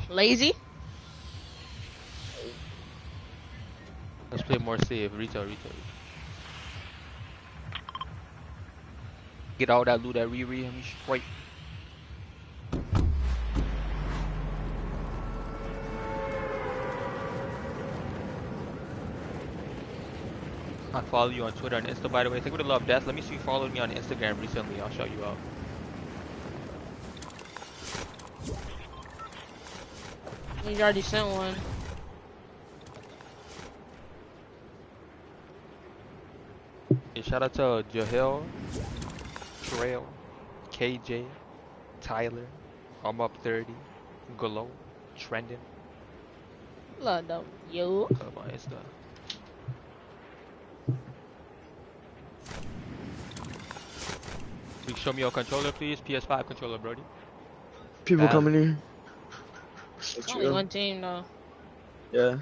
Lazy? Let's play more safe. Retail, retail. Get all that loot that Riri and straight. I follow you on Twitter and Insta, by the way. Think with a love death. Let me see you followed me on Instagram recently. I'll show you out. You already sent one. Yeah, shout out to Jahil, Trail, KJ, Tyler, I'm up 30, Glow, Trending, Love though. You. uh, my Insta. Can you show me your controller, please? PS5 controller, Brody. People Bad. coming here. It's only one team though. Yeah.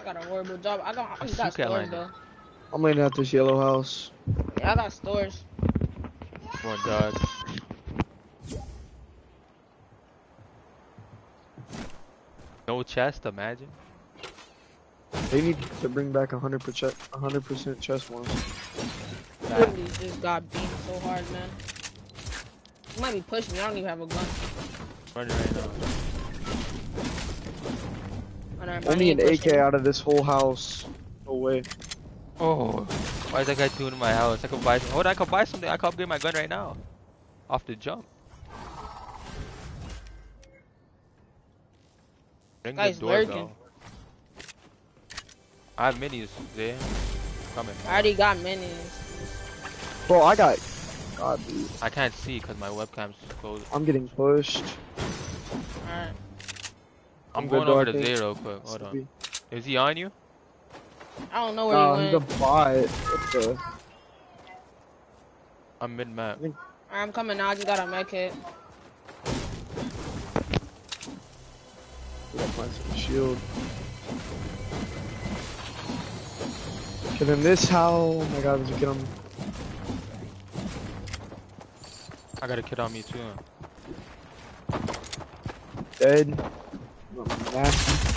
I got a horrible job. I got, I What's got Suka though. I'm laying out this yellow house. Yeah, I got stores. Oh Come on, dog. No chest, imagine. They need to bring back a hundred percent, a hundred percent chest ones. Bad. Literally just got beat so hard, man. You might be pushing me. I don't even have a gun. Running right now. I don't- I I need an AK out of this whole house. No way. Oh, why is that guy doing in my house? I could buy. Hold on, I could buy something. I could upgrade my gun right now, off the jump. Ring the Guy's doorbell. lurking. I have minis there. Coming. I already got minis. Bro, I got. God, dude. I can't see because my webcam's closed. I'm getting pushed. Alright. I'm I'm going over to think. real quick. Hold on. Is he on you? I don't know where Nah, he he's a went. bot. What the? I'm mid map. Alright, I'm coming now. I just got a med kit. We gotta find some shield. Get in this house. Oh my god, let's get him. I got a kid on me too. Dead. Oh, Nasty.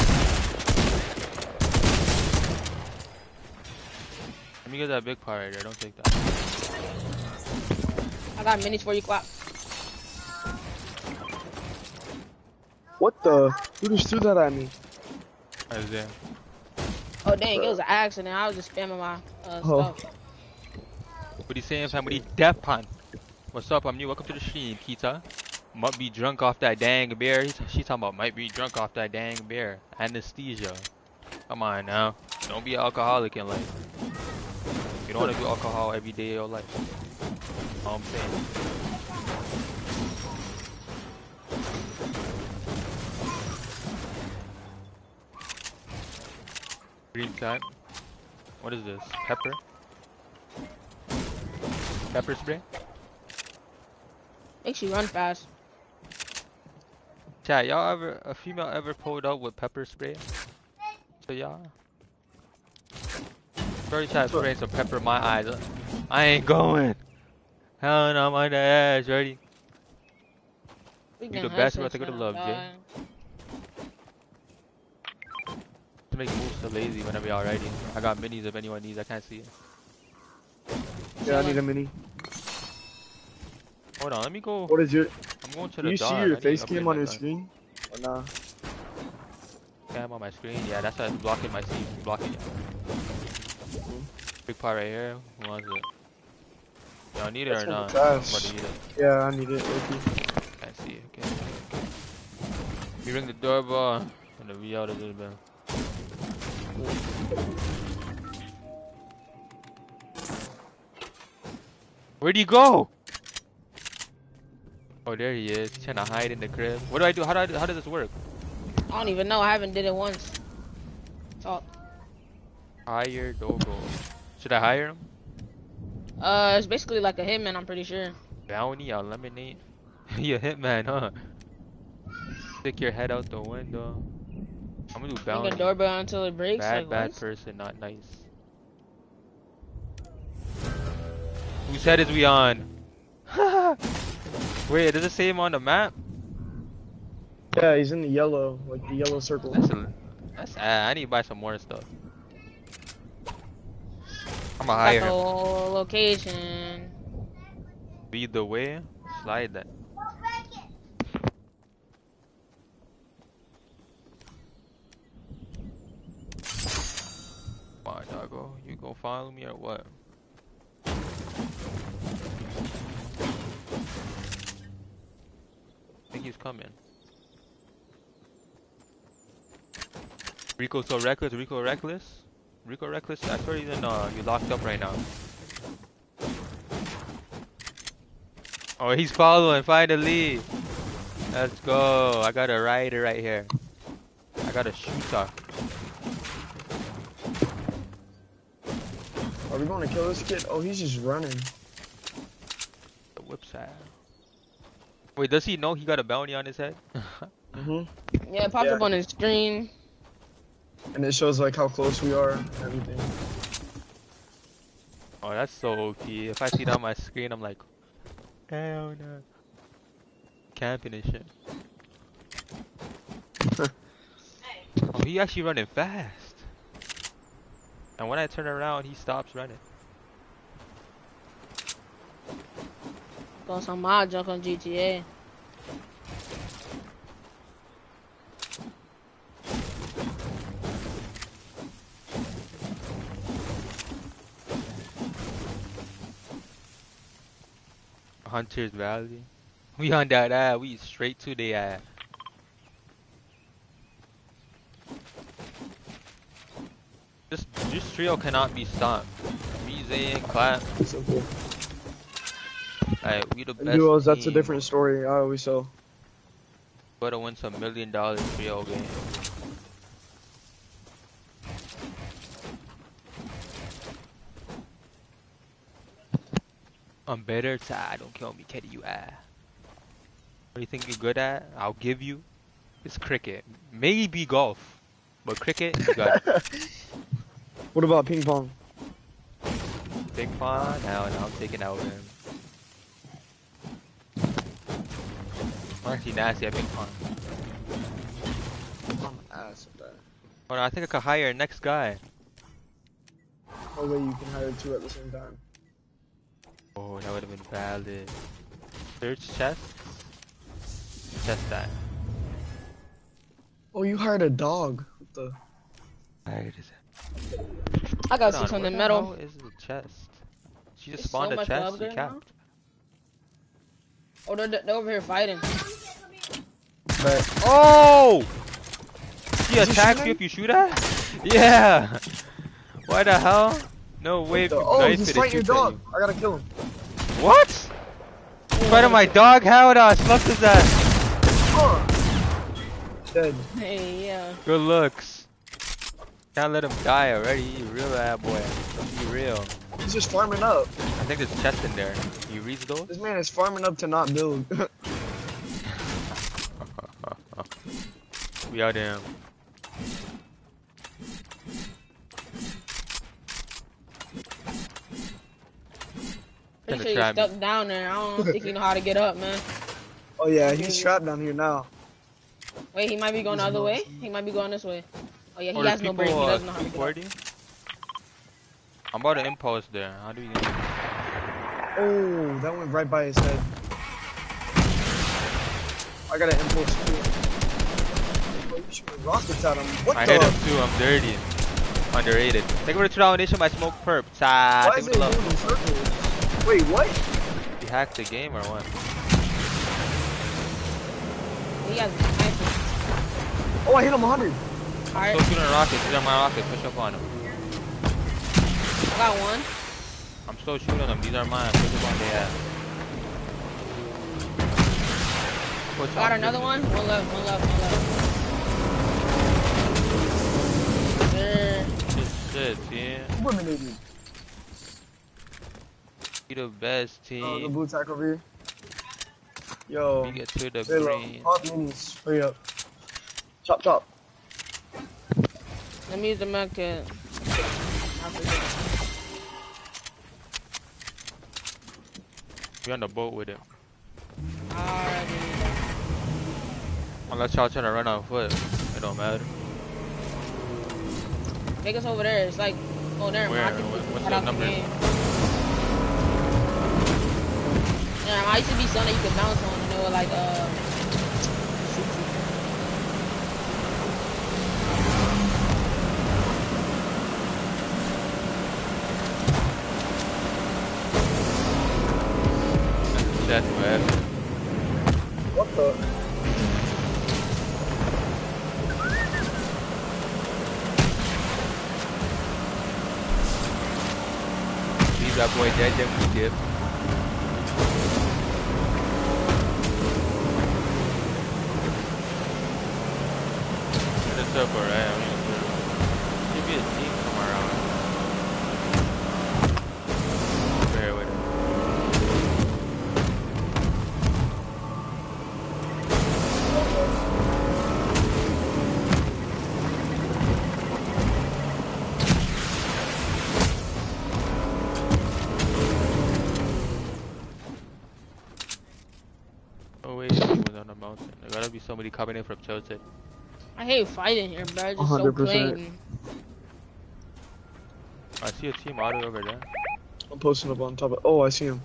Let me get that big part right there. Don't take that. I got minis for you, Clap. What the? Who just threw that at me? Right there. Oh dang, it was an accident. I was just spamming my uh, Oh. stuff. What he saying, somebody deaf pun. What's up? I'm new. Welcome to the stream, Kita. Might be drunk off that dang beer. He's, she talking about might be drunk off that dang beer. Anesthesia. Come on now. Don't be an alcoholic in life. You don't want to do alcohol every day of your life. All I'm saying. Green tag. What is this? Pepper? Pepper spray? Makes you run fast. Chat, y'all ever a female ever pulled up with pepper spray? So y'all. Sorry, chat spraying some pepper in my eyes. I ain't going. Hell no, I'm on the edge. Ready? You can the best, some but take it to love, dog. Jay. To make moves so lazy whenever y'all ready. I got minis if anyone needs. I can't see it. Yeah, I need a mini. Hold on, let me go. What is your? I'm going to Can the you dog. see your need face upgrade cam on your gun. screen? Or nah? Cam on my screen. Yeah, that's why it's blocking my screen. Blocking it. Big part right here. Who wants it? Y'all need it That's or not? the I'm trash. about to need it. Yeah, I need it. Okay. Can't see it. Okay. okay, okay. We ring the doorbell. And then we out a little bit. Where'd he go? Oh, there he is. He's trying to hide in the crib. What do I do? How do I do? How does this work? I don't even know. I haven't did it once. Talk. Hire Dogo. Should I hire him? Uh, it's basically like a hitman. I'm pretty sure. Bounty, eliminate. you a hitman, huh? Stick your head out the window. I'm gonna do Ring a bounty. doorbell until it breaks. Bad, like, bad what? person, not nice. Whose head is we on? Wait, does it say him on the map? Yeah, he's in the yellow, like the yellow circle. That's a, that's. Uh, I need to buy some more stuff. I'm gonna hire Like a him. location. Be the way. Slide that. Come on, doggo. You gonna follow me or what? I think he's coming. Rico so reckless, Rico reckless? Rico reckless? I swear he's in uh you locked up right now. Oh he's following, finally! Let's go. I got a rider right here. I got a shooter. Are we going to kill this kid? Oh, he's just running. The whip side. Wait, does he know he got a bounty on his head? hmm Yeah, it popped Yeah. up on his screen. And it shows like how close we are and everything. oh, that's so OP. If I see it on my screen, I'm like, hell no. Camping and shit. oh, he actually running fast. And when I turn around, he stops running. Got some mod junk on GTA. Hunter's Valley. We on that uh, we straight to the uh. This this trio cannot be stopped. Mise, clap. It's okay. Like we the best. duos, that's a different story. I always so. Better win some million dollar trio game. I'm better. Ah, don't kill me, Teddy. You ah. What do you think you're good at? I'll give you. It's cricket. Maybe golf, but cricket you got What about ping pong? Ping pong. Now, now I'm taking out him. I'm actually nasty at big fun. I'm ass at that. Hold on, I think I could hire next guy. No way you can hire two at the same time. Oh, that would have been valid. Search chest. Chest that. Oh, you hired a dog. What the? Where is it? I got Hold on, 600 the metal. hell is the chest? She just It's so spawned a chest. love You capped. Oh, they're, they're over here fighting. But Oh! She he attacks you if you shoot her? Yeah! Why the hell? No way if the, oh, he's it, it fighting your dog. you. I gotta kill him. What? Fighting my dog? How the I slumped his ass. Oh. Dead. Hey, yeah. Good looks. Can't let him die already. He real bad boy. Be real. He's just farming up. I think there's chest in there. You read those? This man is farming up to not build. we out there. Pretty Gonna sure you're try me. stuck down there. I don't think you know how to get up, man. oh yeah, he's trapped down here now. Wait, he might be going the other way. He might be going this way. Oh yeah, he Or has no brain. He uh, doesn't know how to get up. 240? I'm about to impulse there. How do we get Oh, that went right by his head. I got an impulse too. Oh, you shooting rockets at him. What I the? hit him too. I'm dirty. Underrated. Thank you for the domination by Smoke Perp. Ah, Why is you it the love. moving in circles? Wait, what? You hacked the game or what? He has a sniper. Oh, I hit him 100. Alright, Still shooting rockets. These are my rockets. Push up on them. I got one. I'm still shooting them. These are mine. Push up on their ass. Push Got up. another one. One left, one left, one left. There. shit, team. Eliminated. You the best oh, team. Oh, the team. blue tack over here. Yo, We get to the Velo, green. pop minis. Hurry up. Chop chop. Let me use the med kit. I. We on the boat with him. Alrighty. Unless y'all trying to run on foot, it don't matter. Take us over there. It's like, oh, there. Where? I can What- what's the out number? Game. Yeah, I used to be something that you could bounce on, you know, like, uh, shoot. That's bad. What the? Leave that boy dead, then we dip. Somebody coming in from Chelsea. I hate fighting here, bro. It's just so 100%. plain. I see a team auto over there. I'm posting up on top of. Oh, I see him.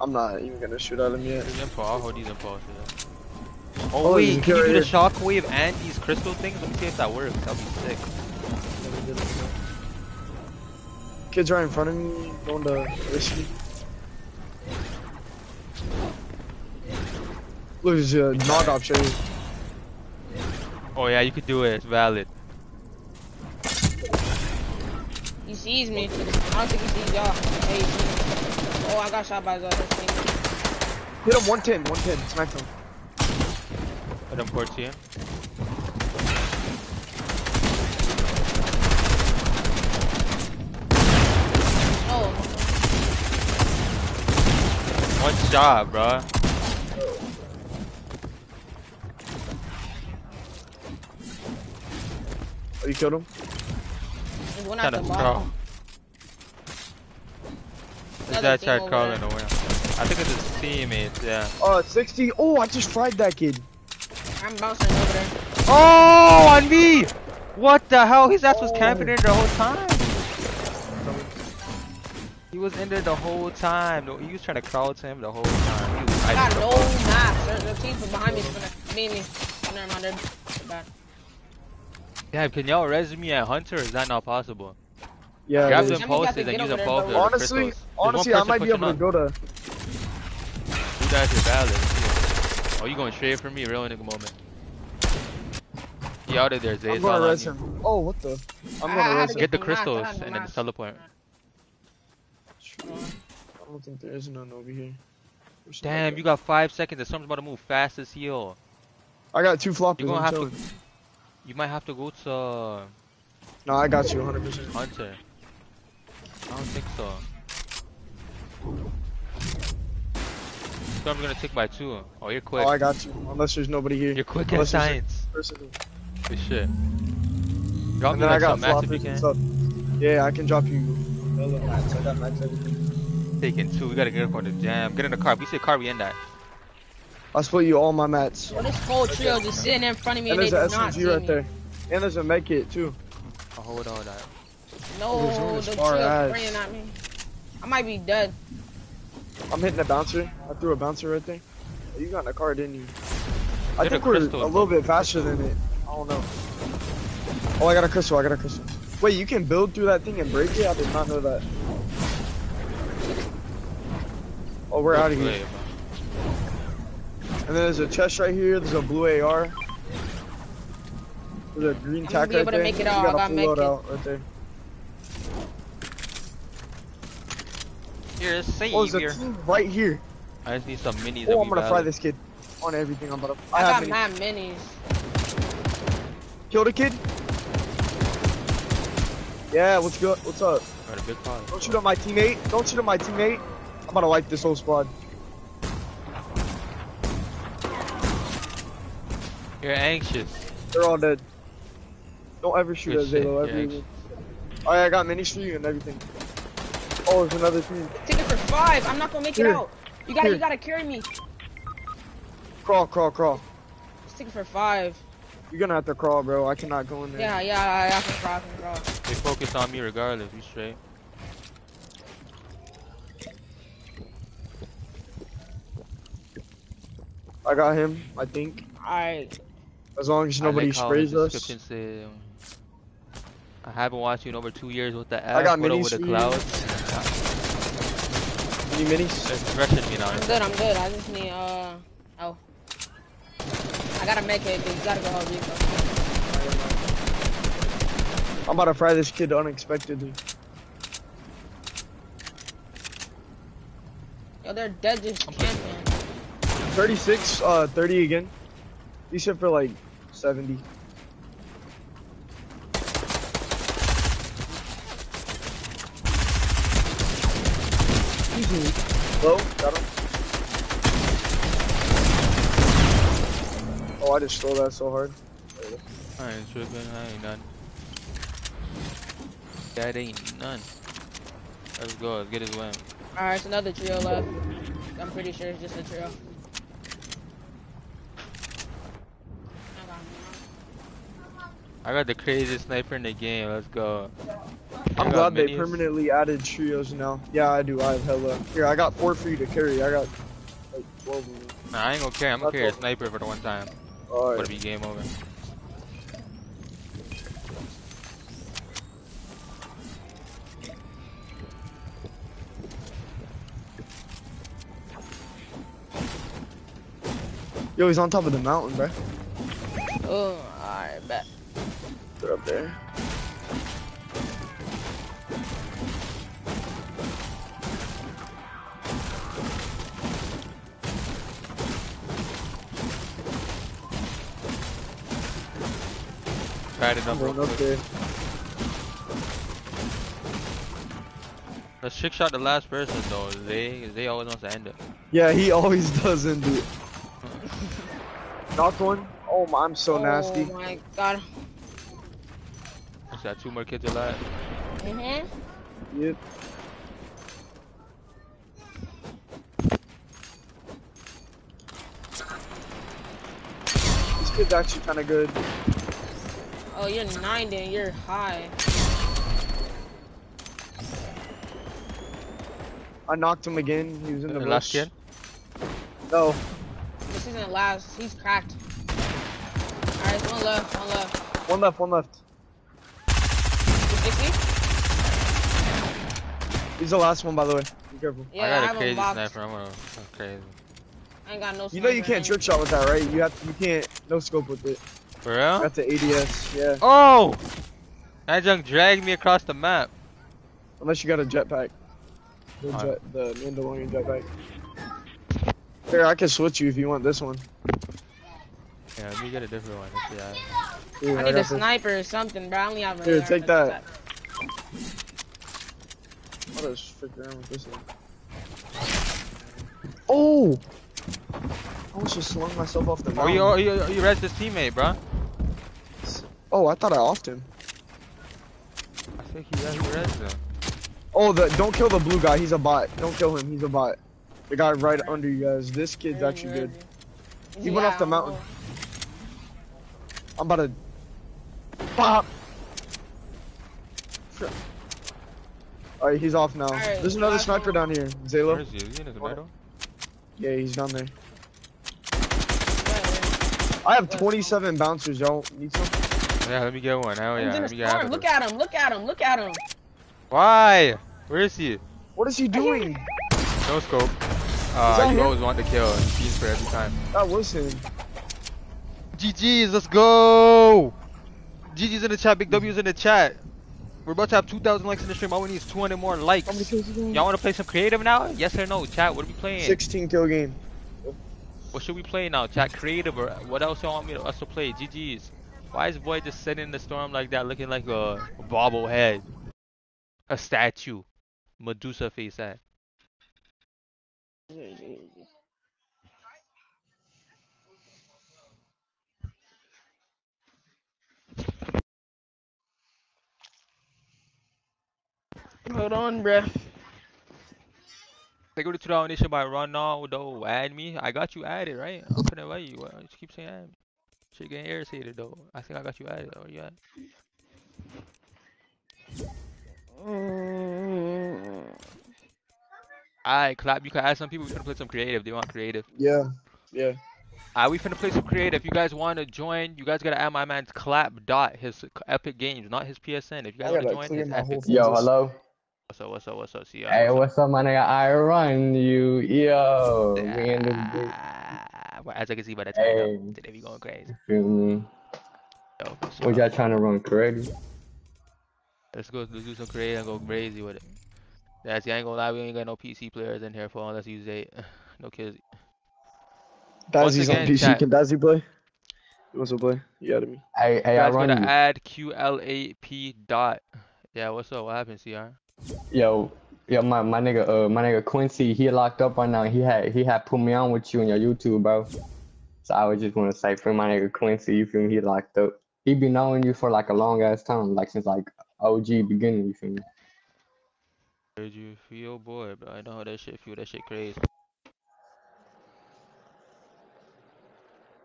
I'm not even gonna shoot at him yet. There's info. I'll hold these info. after that. Oh, Oh wait, can you do the shockwave and these crystal things? Let me see if that works. That'll be sick. Kids right in front of me, going to risky. Look, there's a knock off shade. Oh yeah, you could do it. It's valid. He sees me. I don't think he sees y'all. Hey, he sees me. Oh, I got shot by the other thing. Hit him 110, 110, smack him. Let them port in. Oh, One shot, bro. Oh, you killed him? there's one at the bottom. crawl. This Another guy tried crawling away. I think it's his teammates. Yeah. Uh, 60. Oh, I just fried that kid. I'm bouncing over there. Oh, on me! What the hell? His ass was Oh. camping in the whole time. He was in there the whole time. No, He was trying to crawl to him the whole time. He was I got the no fuck. maps. There's a team from behind me. It's gonna beat me. Never mind, they're bad. Damn, can y'all resume at Hunter? Is that not possible? Yeah, Grab it them is. Let me get pulses and use over them there, pulses. Honestly, crystals. There's one honestly, I person might be able to go to. up. You guys are valid. Oh, you going straight for me? Real nigga moment. He out of there, Zay. I'm gonna on res you. him. Oh, what the? I'm gonna res him. Get the some maps, I crystals and then maps. teleport. I don't think there is none over here. Damn, you got five seconds. If something's about to move fast as hell. I got two floppies. You're gonna I'm have chilling. to. You might have to go to No, I got you 100%. Hunter. I don't think so. Storm's gonna take by two. Oh, you're quick. Oh, I got you. Unless there's nobody here. You're quick at Unless there's a science. person here. Good shit. Drop And me then I got some mats if you can. Yeah, I can drop you. Hello. I got mats everything. Taking two. We gotta get up on the jam. Get in the car. We say car. We end that. I'll split you all my mats. Bro, this whole trio just sitting in front of me And and, they there's do an not see SMG right me. there. And there's a med kit too. Oh, hold on. That. No, There's the as trio far spraying at me. I might be dead. I'm hitting a bouncer. I threw a bouncer right there. You got in the car, didn't you? I Get a think we're a little bro. bit faster than it. I don't know. Oh, I got a crystal. I got a crystal. Wait, you can build through that thing and break it? I did not know that. Oh, we're out of here. Wait, And then there's a chest right here. There's a blue AR. There's a green I'm tack gonna be right able to there. make it You all. I got a got full med kit. loadout right there. You're a Oh, there's a team right here. I just need some minis. Oh, and I'm gonna fry this kid on everything. I'm about to. I, I, have got many. mad minis. Killed a kid. Yeah, what's good? What's up? Got a big pot. Don't shoot at my teammate. Don't shoot at my teammate. I'm gonna wipe this whole squad. You're anxious. They're all dead. Don't ever shoot Good at shit, Zalo. yeah, Ever. Oh, Alright, I got mini street and everything. Oh, there's another team. Take it for five. I'm not gonna make Here. it out. You gotta, Here. you gotta carry me. Crawl, crawl, crawl. Just take it for five. You're gonna have to crawl, bro. I cannot go in there. Yeah, yeah, I, have to crawl, I can crawl. They focus on me regardless. We straight. I got him, I think. Alright. As long as nobody like sprays us. say, um, I haven't watched you in over two years with the I F. got what up minis with the for you. clouds? Mini minis. It's rushing me now. I'm good, I'm good. I just need, uh, oh. I gotta make it, but you gotta go help Rico. I'm about to fry this kid unexpectedly. Yo, they're dead just camping. 36, uh, 30 again. You said for like 70. Easy. Low, got him. Oh, I just stole that so hard. I ain't tripping. I ain't none. That ain't none. Let's go. Let's get his win. Alright, it's another trio left. I'm pretty sure it's just a trio. I got the craziest sniper in the game. Let's go. I'm You got glad they permanently added trios now. Yeah, I do. I have hella. Here, I got four for you to carry. I got like 12 of them. Nah, I ain't gonna carry. I'm gonna That's carry a all. sniper for the one time. Alright. Gonna be game over. Yo, he's on top of the mountain, bro. Oh, alright, bet. They're up there. Tried it I'm up real up quick. there. Let's trick shot the last person though. They they always wants to end it. Yeah, he always does end it. Knock one. Oh my, I'm so oh nasty. Oh my god. What's that? Two more kids alive. Mm-hmm. Yep. This kid's actually kind of good. Oh, you're 90 and you're high. I knocked him again. He was in the, The last kid. No, This isn't last. He's cracked. Alright, one left, one left. one left, one left. 260? He's the last one, by the way. Be careful. Yeah, I, I got have a crazy boxed. sniper. I'm gonna I'm crazy. I ain't got no You know you can't man. trick shot with that, right? You have you can't no scope with it. For real? That's the ADS, yeah. Oh! That junk dragged me across the map. Unless you got a jetpack. The, Alright. jet, the Mandalorian jetpack. Here, I can switch you if you want this one. Yeah, let me get a different one. Let's see how- Here, I I need a got this. sniper or something, bro. I only have a Here, AR, take that's that. I'll just frick around with this one. Oh! I almost just slung myself off the Oh, mountain. oh, you, you you res this teammate, bro. Oh, I thought I offed him. I think he, yeah, he res him. Oh, the don't kill the blue guy. He's a bot. Don't kill him. He's a bot. The guy right under you guys. This kid's actually good. he? He went off the I don't mountain. Oh. Know. I'm about to. Pop. Alright, he's off now. Alright, There's another last sniper one. down here. Where Zaylo. he? Is he in the tomato? Yeah, he's down there. Yeah, yeah. I have 27 bouncers, y'all. Need some? Yeah, let me get one. Hell yeah. Let me get storm. Look at him. Look at him. Look at him. Why? Where is he? What is he doing? No scope. Is Uh, you always want to kill. He Teams for every time. That was him. GG's, let's go! GG's in the chat, Big W's in the chat. We're about to have 2,000 likes in the stream. All we need is 200 more likes. How many kills he doing? Y'all want to play some creative now? Yes or no? Chat, what are we playing? 16 kill game. What should we play now? Chat, creative or what else y'all want me to, us to play? GG's. Why is boy just sitting in the storm like that looking like a bobblehead? A statue. Medusa face at. Hold on, bruh. Take over to the nation by Ronaldo. Add me. I got you added, right? I'm gonna invite you. Why you keep saying add me? Shit getting irritated though. I think I got you added. Where you at? Mm. Alright, clap. You can add some people. We finna play some creative. They want creative. Yeah, yeah. Alright, we finna play some creative. If you guys want to join? You guys gotta add my man's clap dot his Epic Games, not his PSN. If you guys want to gotta join, clear his Epic. phone. Yo, hello. What's up? What's up? What's up? See ya. Hey, what's what's up, my nigga? iRunYew. Yo, we in this. Ah, well, as I can see by the time, Hey. today we going crazy. Feel me? Yo, what's What y'all trying to run crazy? Let's go let's do some creative and go crazy with it. That's I ain't gonna lie, we ain't got no PC players in here for unless you use eight. No kids. Once Dazzy's on PC. chat. Can Dazzy play? He wants to play. You added me. Hey, hey, I guys run gotta you. add QLAP dot. Yeah, what's up? What happened, CR? Yo, yo, my my nigga, uh, my nigga Quincy, he locked up right now. He had he had put me on with you on your YouTube, bro. So I was just gonna say for my nigga Quincy, you feel me? He locked up. He been knowing you for like a long ass time, like since like OG beginning. You feel me? Heard you feel boy, bro. I know how that shit feel. That shit crazy.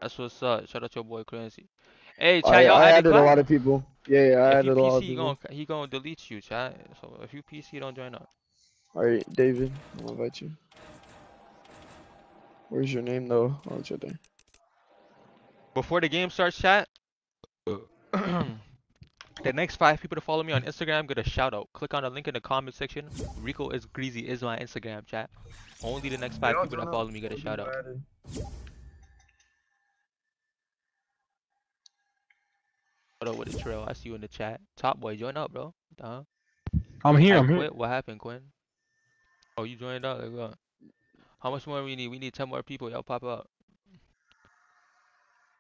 That's what's up. Shout out to your boy Clancy. Hey, chat, I, y'all I added added a lot of people. Yeah, yeah, I If added you a lot of PC, he people. gonna he gonna delete you, chat. So if you PC, don't join up. Alright, David, I'll invite you. Where's your name though? Oh, it's right there. Before the game starts, chat. the next five people to follow me on Instagram get a shout out. Click on the link in the comment section. Rico is greasy is my Instagram chat. Only the next five people that follow me get a shout out. What up with the trail? I see you in the chat. Top boy, join up, bro. Uh-huh. I'm here. I'm here. What happened, Quinn? Oh, you joined up. Go. How much more we need? We need ten more people. Y'all pop up.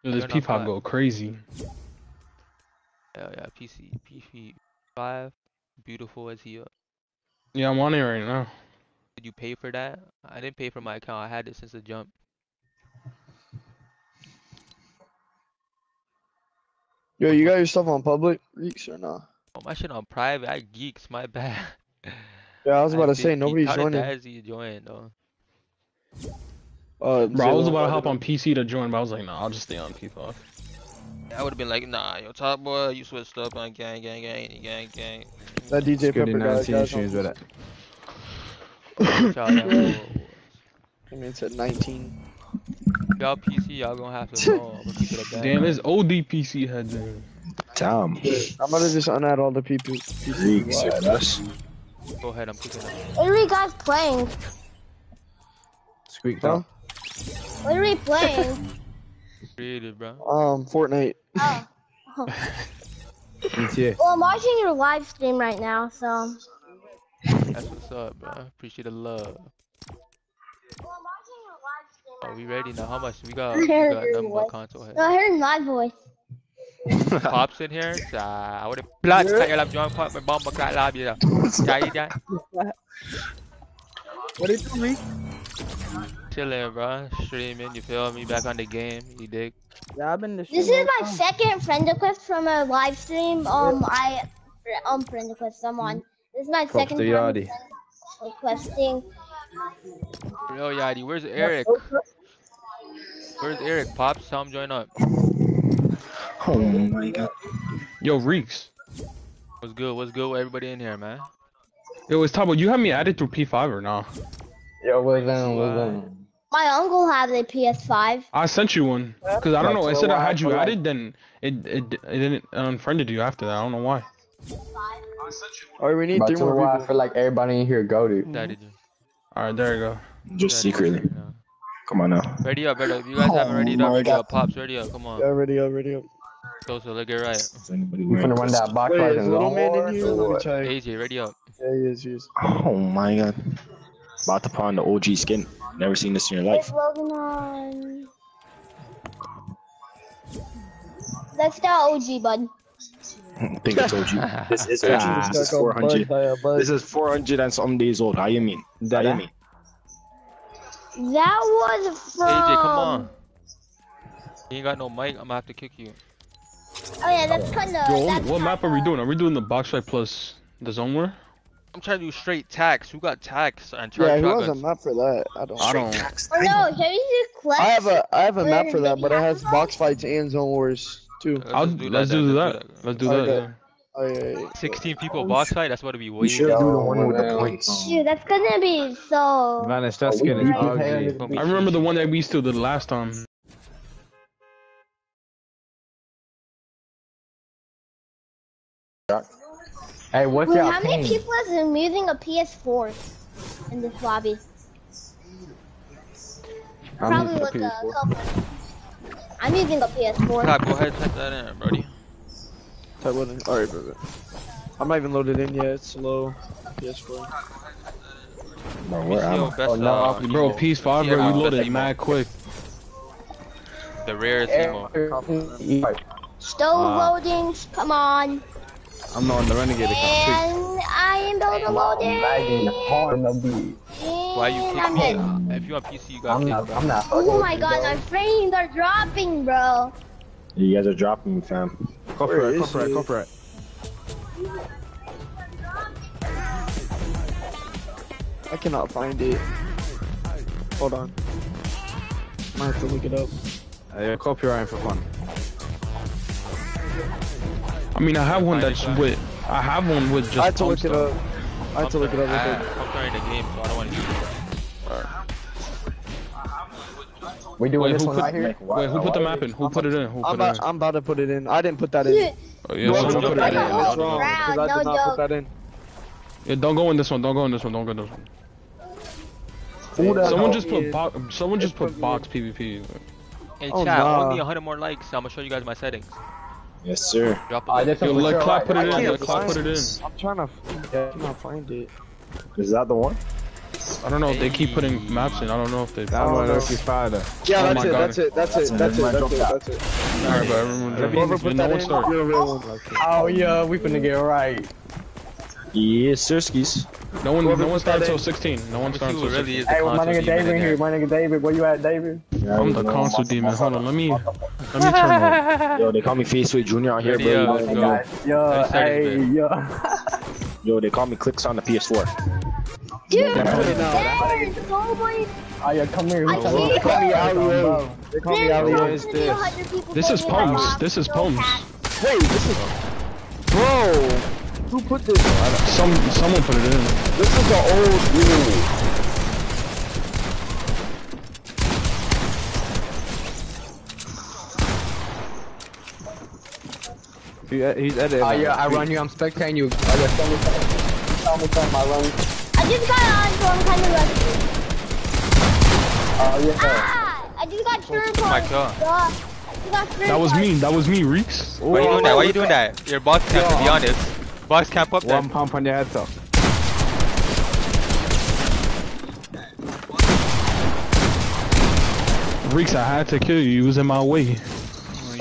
Yo, this P pop go crazy. Hell yeah, PC, PC five, beautiful as he. uh, Yeah, I'm on it right now. Did you pay for that? I didn't pay for my account. I had it since the jump. Yo, you got your stuff on public, Reeks, or not? Oh, my shit on private. I geeks. My bad. Yeah, I was about to say did geek. nobody's How joining. did Dazzy join though? Uh, Bro, I was about to hop on. PC to join, but I was like, nah, I'll just stay on P5. I would have been like, nah, yo, top boy, you switched up on gang, gang, gang, gang, gang. That DJ Pepper Scooty guy. 19 guy's streams on- with it. Y'all, y'all, I mean, it's at 19. Y'all PC, y'all gonna have to know. I'm gonna keep it a band. Damn, there's OD PC heads in. Damn. I'm gonna just unadd all the people. Reeks, your best. Go ahead, I'm kicking it. What are we guys playing? Squeaked Huh? What are we playing? Creative, bro. Um, Fortnite. oh. GTA. Well, I'm watching your live stream right now, so. That's what's up, bro. Appreciate the love. Well, I'm watching your live stream Oh, right we ready now? How much? We got, we got number one console here. No, I heard my voice. Pops in here. Sa, I would have blood. Kaya lang John Pop. May bomba ka labi na. Kaya yan. What did you tell me? Chilling, bro. Streaming. You feel me? Back on the game. You dig? Yeah, I've been the This is my second friend request from a live stream. Um, I um friend request someone. This is my Props second to time Yachty. requesting. Yo, Yadi. Where's Eric? Where's Eric? Pops, tell him join up. Oh my god. Yo, Reeks. What's good? What's good with everybody in here, man? Yo, it's Tabo. You have me added through P5 or nah? Yo, what's up? What's up? My uncle has a PS5. I sent you one. Cause I don't know. It said I had you like- added, then it it it didn't unfriended you after that. I don't know why. Alright, we need But three more why I people. feel like everybody in here go to. That did you. All right, there you go. Just That did you. secretly. Yeah. Come on now. Ready up, ready up. You guys haven't Oh ready up, my ready up. Pops, ready up. Come Yeah, on. ready up, ready up. So, so let's get right. Is anybody We wearing finna run that box Wait, is little man in here? Let me what? check. AJ, ready up. Yeah, he is, he is. Oh my god. About to pawn the OG skin. Never seen this in your life. It's Logan on. That's not OG, bud. I think I told you. This is Ah. OG. This is 400. This is 400 and some days old. How you mean? How you mean? That was from. AJ, come on. You ain't got no mic. I'm gonna have to kick you. Oh yeah, that's kind of. Yo, that's what map are we doing? Are we doing the box fight plus the zone war? I'm trying to do straight tax. Who got tax and Yeah, charge he wasn't shotguns? map for that. I don't. I don't. Oh no, can we do quest? I have a I have a map for that, but you it have has box fights and zone wars too. Let's I'll, just do let's that. do that. Let's do that. Okay. yeah. Oh yeah, yeah, yeah. 16 people um, box fight. That's what it be We should do the one with the points. Shoot, that's gonna be so. Vanish, that's we getting beat the ugly. hell Gonna be I remember the one that we still did last time. Hey, what's Wait, y'all how many ping? people is using a PS4 in this lobby? I'm Probably using with the a couple. I'm using a PS4. Clap, go ahead, type that in, buddy. Type one in. Alright, brother. I'm not even loaded in yet. It's slow. PS4. Bro, where am PCO I? best, Oh, no, uh, Bro, emo. Peace 5, PCO bro, we best loaded emo. mad quick. The rarest emo. Still Uh, loading. Come on. I'm not on the renegade account. And I am building loading. Lagging hard the beat. Why you And kick me? Uh, If you on PC, you got I'm not. I'm not. Oh my god, my frames are dropping, bro. You guys are dropping me, fam. Copyright, is copyright, it? copyright. I cannot find it. Hold on. I have to look it up. Uh, you're for fun. I mean, I have one that's with. I have one with just. I had to pump look it up. I had to look it up. I, real quick. I'm trying the game, so I don't want to use it. We doing Wait, this who one put, right here? wait, who put the map in? Who put it in? Who I'm put it about, in? I'm about to put it in. I didn't put that in. Dude, Oh, yeah, You someone to put put it that in. in? Oh, It's wrong. Because I did not put that in. Yeah, don't go in this one. Don't go in this one. Don't go in this one. Who the Someone just put box. Someone just put put box PvP. Hey, Oh, chat, nah. only 100 more likes. I'm gonna show you guys my settings. Yes, sir. Drop a like. Yo, let sure, Clap put it I in. can't Let Clap put it in. I'm trying to. I cannot find it. Is that the one? I don't know if they keep putting maps in. I don't know if they. That Oh, one no. looks spider. Yeah, Oh that's my it. God. That's it. That's it. That's it. That's it. That's it. Alright, but everyone Let me jump. Whoever put No that one in, start. you're a real one. Oh yeah, we finna get right. Yes, sir, skis. No one. Whoever No one put that till 16. No one Let me starts see till who really 16. Hey, well, my console nigga David here. there. My nigga David, where you at, David? I'm the console demon. Hold on. Let me. Let me turn on. Yo, they call me Faceway Junior out here, Ready, uh, bro. let's Yo. Yo, Thirty hey, yo. Yo, they call me Clicks on the PS4. Dude, Yeah. there's so many. Oh yeah, come here. I Come can't- here. They call me Come Ali. bro. They call me There's Ali. so is many this? This is voting Pums. This is So Pums. Wait, this is. Bro, who put this? Some. Someone put it in. This is the old rule. He, uh, he's editing. Ah, oh that. yeah, iRunYew. I'm spectating you. Oh yeah, tell me something. Tell me something. I run. I just got on, so I'm kind of rusty. Oh ah, yeah. Ah! I just got turned Oh my on. God. Duh. I just got turned That was me. That was me, Reeks. Why are you doing that? Why are you oh. doing that? Your box camp, to be honest. Box camp up there. One pump on your head top. Reeks, I had to kill you. You was in my way. You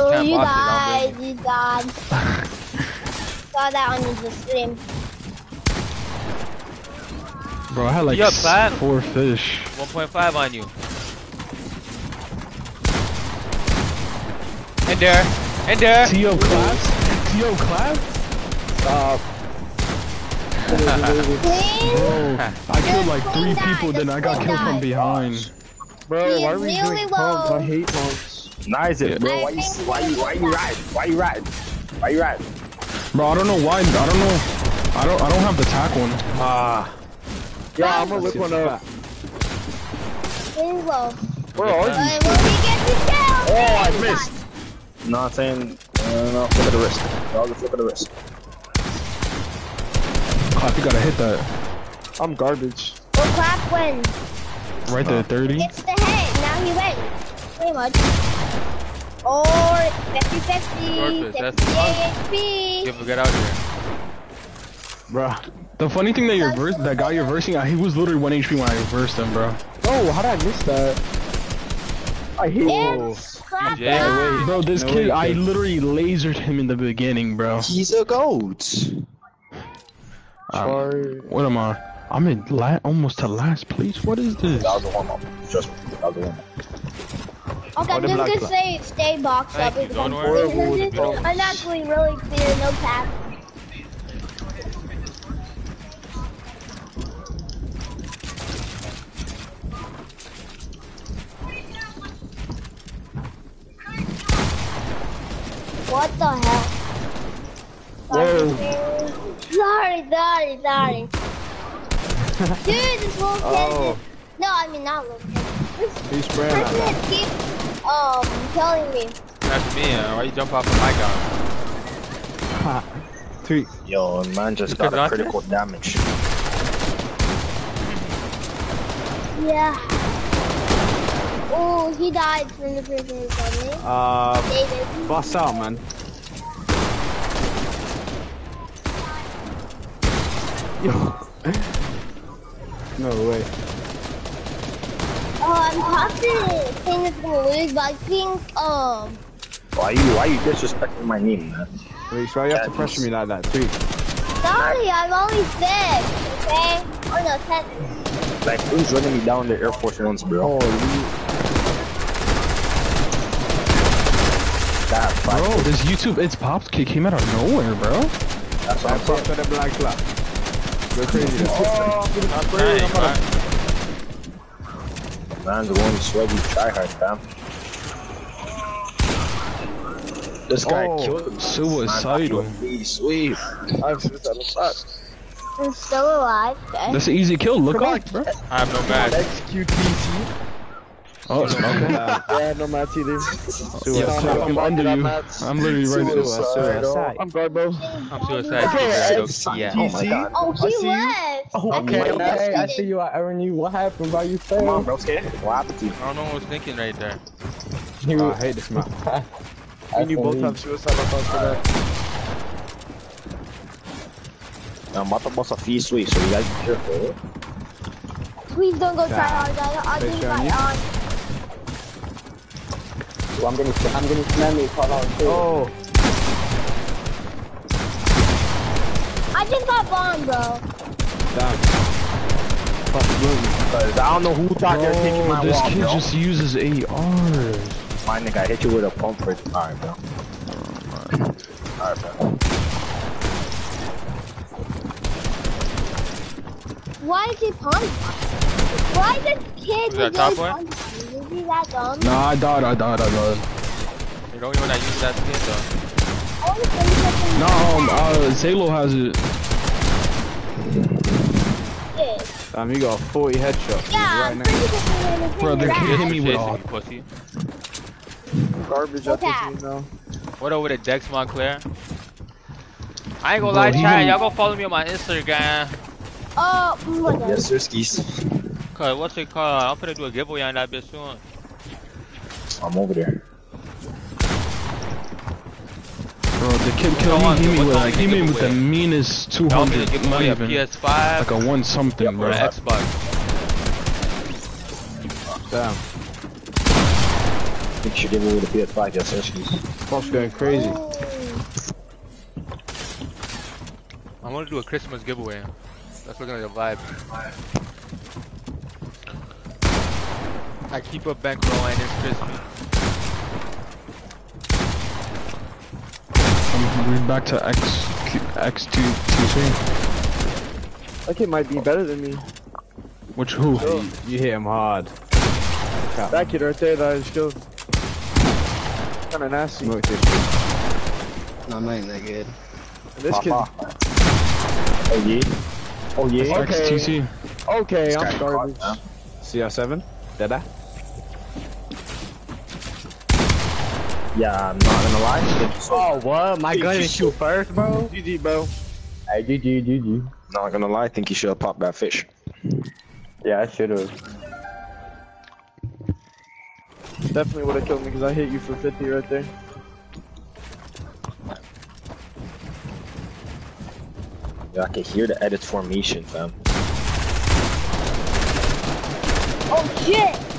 Oh, you box it, I'm guys, building. you guys. Saw that on the stream. Bro, I had like You up, four fish. 1.5 on you. And there. And there. T.O. class? T.O. class? Stop. Please? Bro, I killed like three people, then I got killed from behind. Bro, why are we really doing pumps? I hate pumps. Nice it, bro. Why you, why you, why you ride? Why you ride? Why you riding? Bro, I don't know why. I don't know. I don't. I don't have the tack one. Ah, Yeah, I'm gonna look one up. Really. Where are you? Will he get this down? Oh, I missed. you know what I'm saying? No, no, flip of the wrist. That was a flip of the wrist. Clap, you gotta hit that. I'm garbage. Well, clap wins. Right there, 30. It's the head. Now he wins. Pretty much. Or 50 50, Purpose, 50 that's HP. You have to get out here. Bro, the funny thing that you're vers- that guy you're versing, uh, he was literally 1 HP when I versed him, bro. Oh, how did I miss that? I hit him. Yeah, guys. Bro, this No kid, way, I literally lasered him in the beginning, bro. He's a goat. Um, what am I? I'm in la- almost to last place. What is this? That was a warm up. Trust me, that was a warm up. Okay, I'm just gonna say stay boxed up you, I'm, don't worry. Horrible I'm actually really clear, no cap. What the hell? Whoa. Sorry, sorry, sorry. Dude, this little kid. Oh. No, I mean not little kid. This He's spraying person at that keeps um killing me. That's me. Uh, why you jump off of my gun? that. Tweet. Yo, man just Because got a not critical damage. Yeah. Oh, he died from the person who killed me. Uh, David. bust out, man. Yo. no way. Oh, I'm confident saying it's gonna lose, but I think um Why you why you disrespecting my name, man? Wait, why you have to pressure me like that? Tweet. sorry, I'm only six, okay? Or no, seven. Like who's running me down the Air Force Ones, bro? Oh, that Bro, this YouTube, it's popped kid came out of nowhere, bro. That's what I I'm popped saying. to the black flag. Go crazy. Oh, I'm getting Dang, sprayed. I'm man. gonna Man's the one sweaty try hard, fam. This guy Oh, killed me. suicidal. Sweet. I have suicidal thoughts. I'm still alive, okay? That's eh? an easy kill. Look Come on, up, bro. I have no match. XQTC. Oh, okay. Yeah, no match either. Suicide. Yeah, so I'm under you. I'm literally right there. Suicidal. I'm Garbo. I'm suicide. Okay, Okay, yeah. Oh my god. Oh, I he see left. Oh, Okay, okay, okay, I see you. I earn you. What happened, bro? You Come on, bro. Okay. What happened to you? I don't know what I was thinking right there. Oh, I hate this map. And you both have suicidal thoughts for that. I'm about to bust a fee sweet, so you guys be careful. Please don't go try hard, guys. I'll Stay do my you. On. Well, I'm gonna, I'm gonna slam you. Call on too. Oh, I just got bombed, bro. damn. Fuck, blew me. I don't know who thought they're taking my Bro, this wall, kid bro. just uses ARs. My nigga, I hit you with a pump for Alright, bro. Alright, bro. Why is he punching? Why is this kid Was that top one? That dumb? Nah, I died, I died, I died. You're the only one that used that skin though. I want to finish this No, um, uh, Zalo has it. shit. Damn, you got 40 headshot. Yeah, right I'm now. pretty sure we're gonna Bro, they're hitting me with all. pussy. Garbage No at this cap. game now. What over the Dex Montclair? I ain't gonna Bro, lie, he chat. gonna- Y'all go follow me on my Instagram. Oh, my God. Yes, sir, skis. Cause what's it called? I'm finna do a giveaway on that bitch soon. I'm over there. Bro, the kid What killed me. He hit me with like, he hit me with the meanest 200. give Not away a even. PS5 Like a one something, or bro. an Xbox. Damn. think you should give away the PS5, yes, sir, skis. Fox going crazy. I wanna do a Christmas giveaway. That's looking like a vibe. I keep a bankroll and it's Christmas. I'm we're back to X X2 T3. That kid might be better than me. Which who? Oh. You hit him hard. That kid right there that I just killed. Kinda nasty. Smoke this shit. No, I'm not even that good. And this kid. Oh, yeah. Oh, yeah. Okay. XTC. Okay, This I'm guy garbage. CR7? Did I? Yeah, I'm not gonna lie. Oh, what? My gun is shoot first, bro? GG, bro. Hey, GG, GG. Not gonna lie, I think you should have popped that fish. Yeah, I should've. Definitely would have killed me because I hit you for 50 right there. Yeah, I can hear the edit formation, fam. Oh, shit.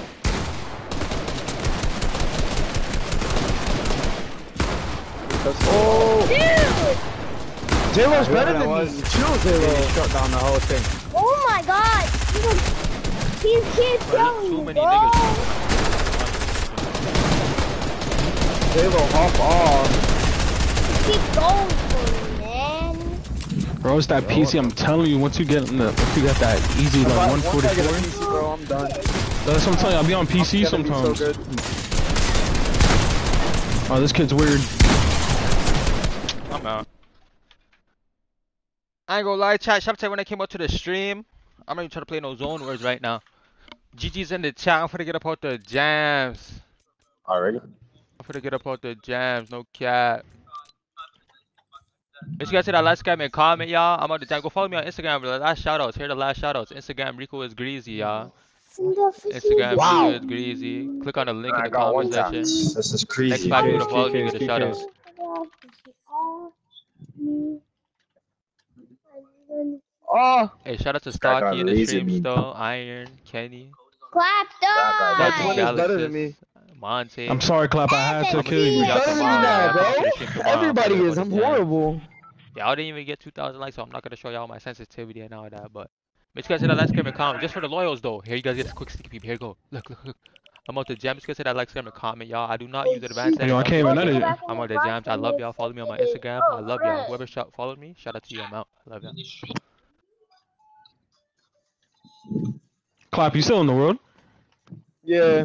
Oh. J-Lo's Whoever better than was, me. Chill, He J-Lo. shut down the whole thing. Oh my god! He's, he's, he's Bro, killing too me, many bro. niggas. J-Lo, hop off. Keep going for me, man. Bro, it's that PC. I'm telling you, once you get in the, once you got that easy like Once I get a 144, PC, bro, I'm done. that's what I'm telling you. I'll be on PC It's gonna be so sometimes. good. Oh, this kid's weird. I'm out. I ain't gonna lie, chat. Shop when I came up to the stream, I'm not even trying to play no zone wars right now. GG's in the chat. I'm gonna get up out the jams. Already? I'm gonna get up out the jams. No cap. Make sure you guys hit that last scam and comment, y'all. I'm on the jam. Go follow me on Instagram. bro. Last shout outs. Here are the last shout outs. Instagram Rico is greasy, y'all. Instagram Wow. Rico is greasy. Click on the link in the got comment section. This is Next crazy. five people to follow me kids, get a shout out. kids. Oh, Hey, shout out to This Stocky the lazy stream me. Iron, Kenny, Clap guy- that done! one is better than me. Monte. I'm sorry, Clap. I had to Evan, kill you. he's Better than me now, bro. Everybody is. I'm horrible. Y'all didn't even get 2,000 likes, so I'm not gonna show y'all my sensitivity and all that. But make sure you guys hit that like, scam, and comment. Just for the loyals, though. Here, you guys get a quick sneak peek. Here you go. Look, look, look. I'm on the jam. Just hit that like, scam, and comment, y'all. I do not use advanced Yo, I can't even edit it. I'm on the jams. I love y'all. Follow me on my Instagram. I love y'all. Whoever shot followed me, shout out to you. I'm out. I love y'all. Clap, you still in the world? Yeah.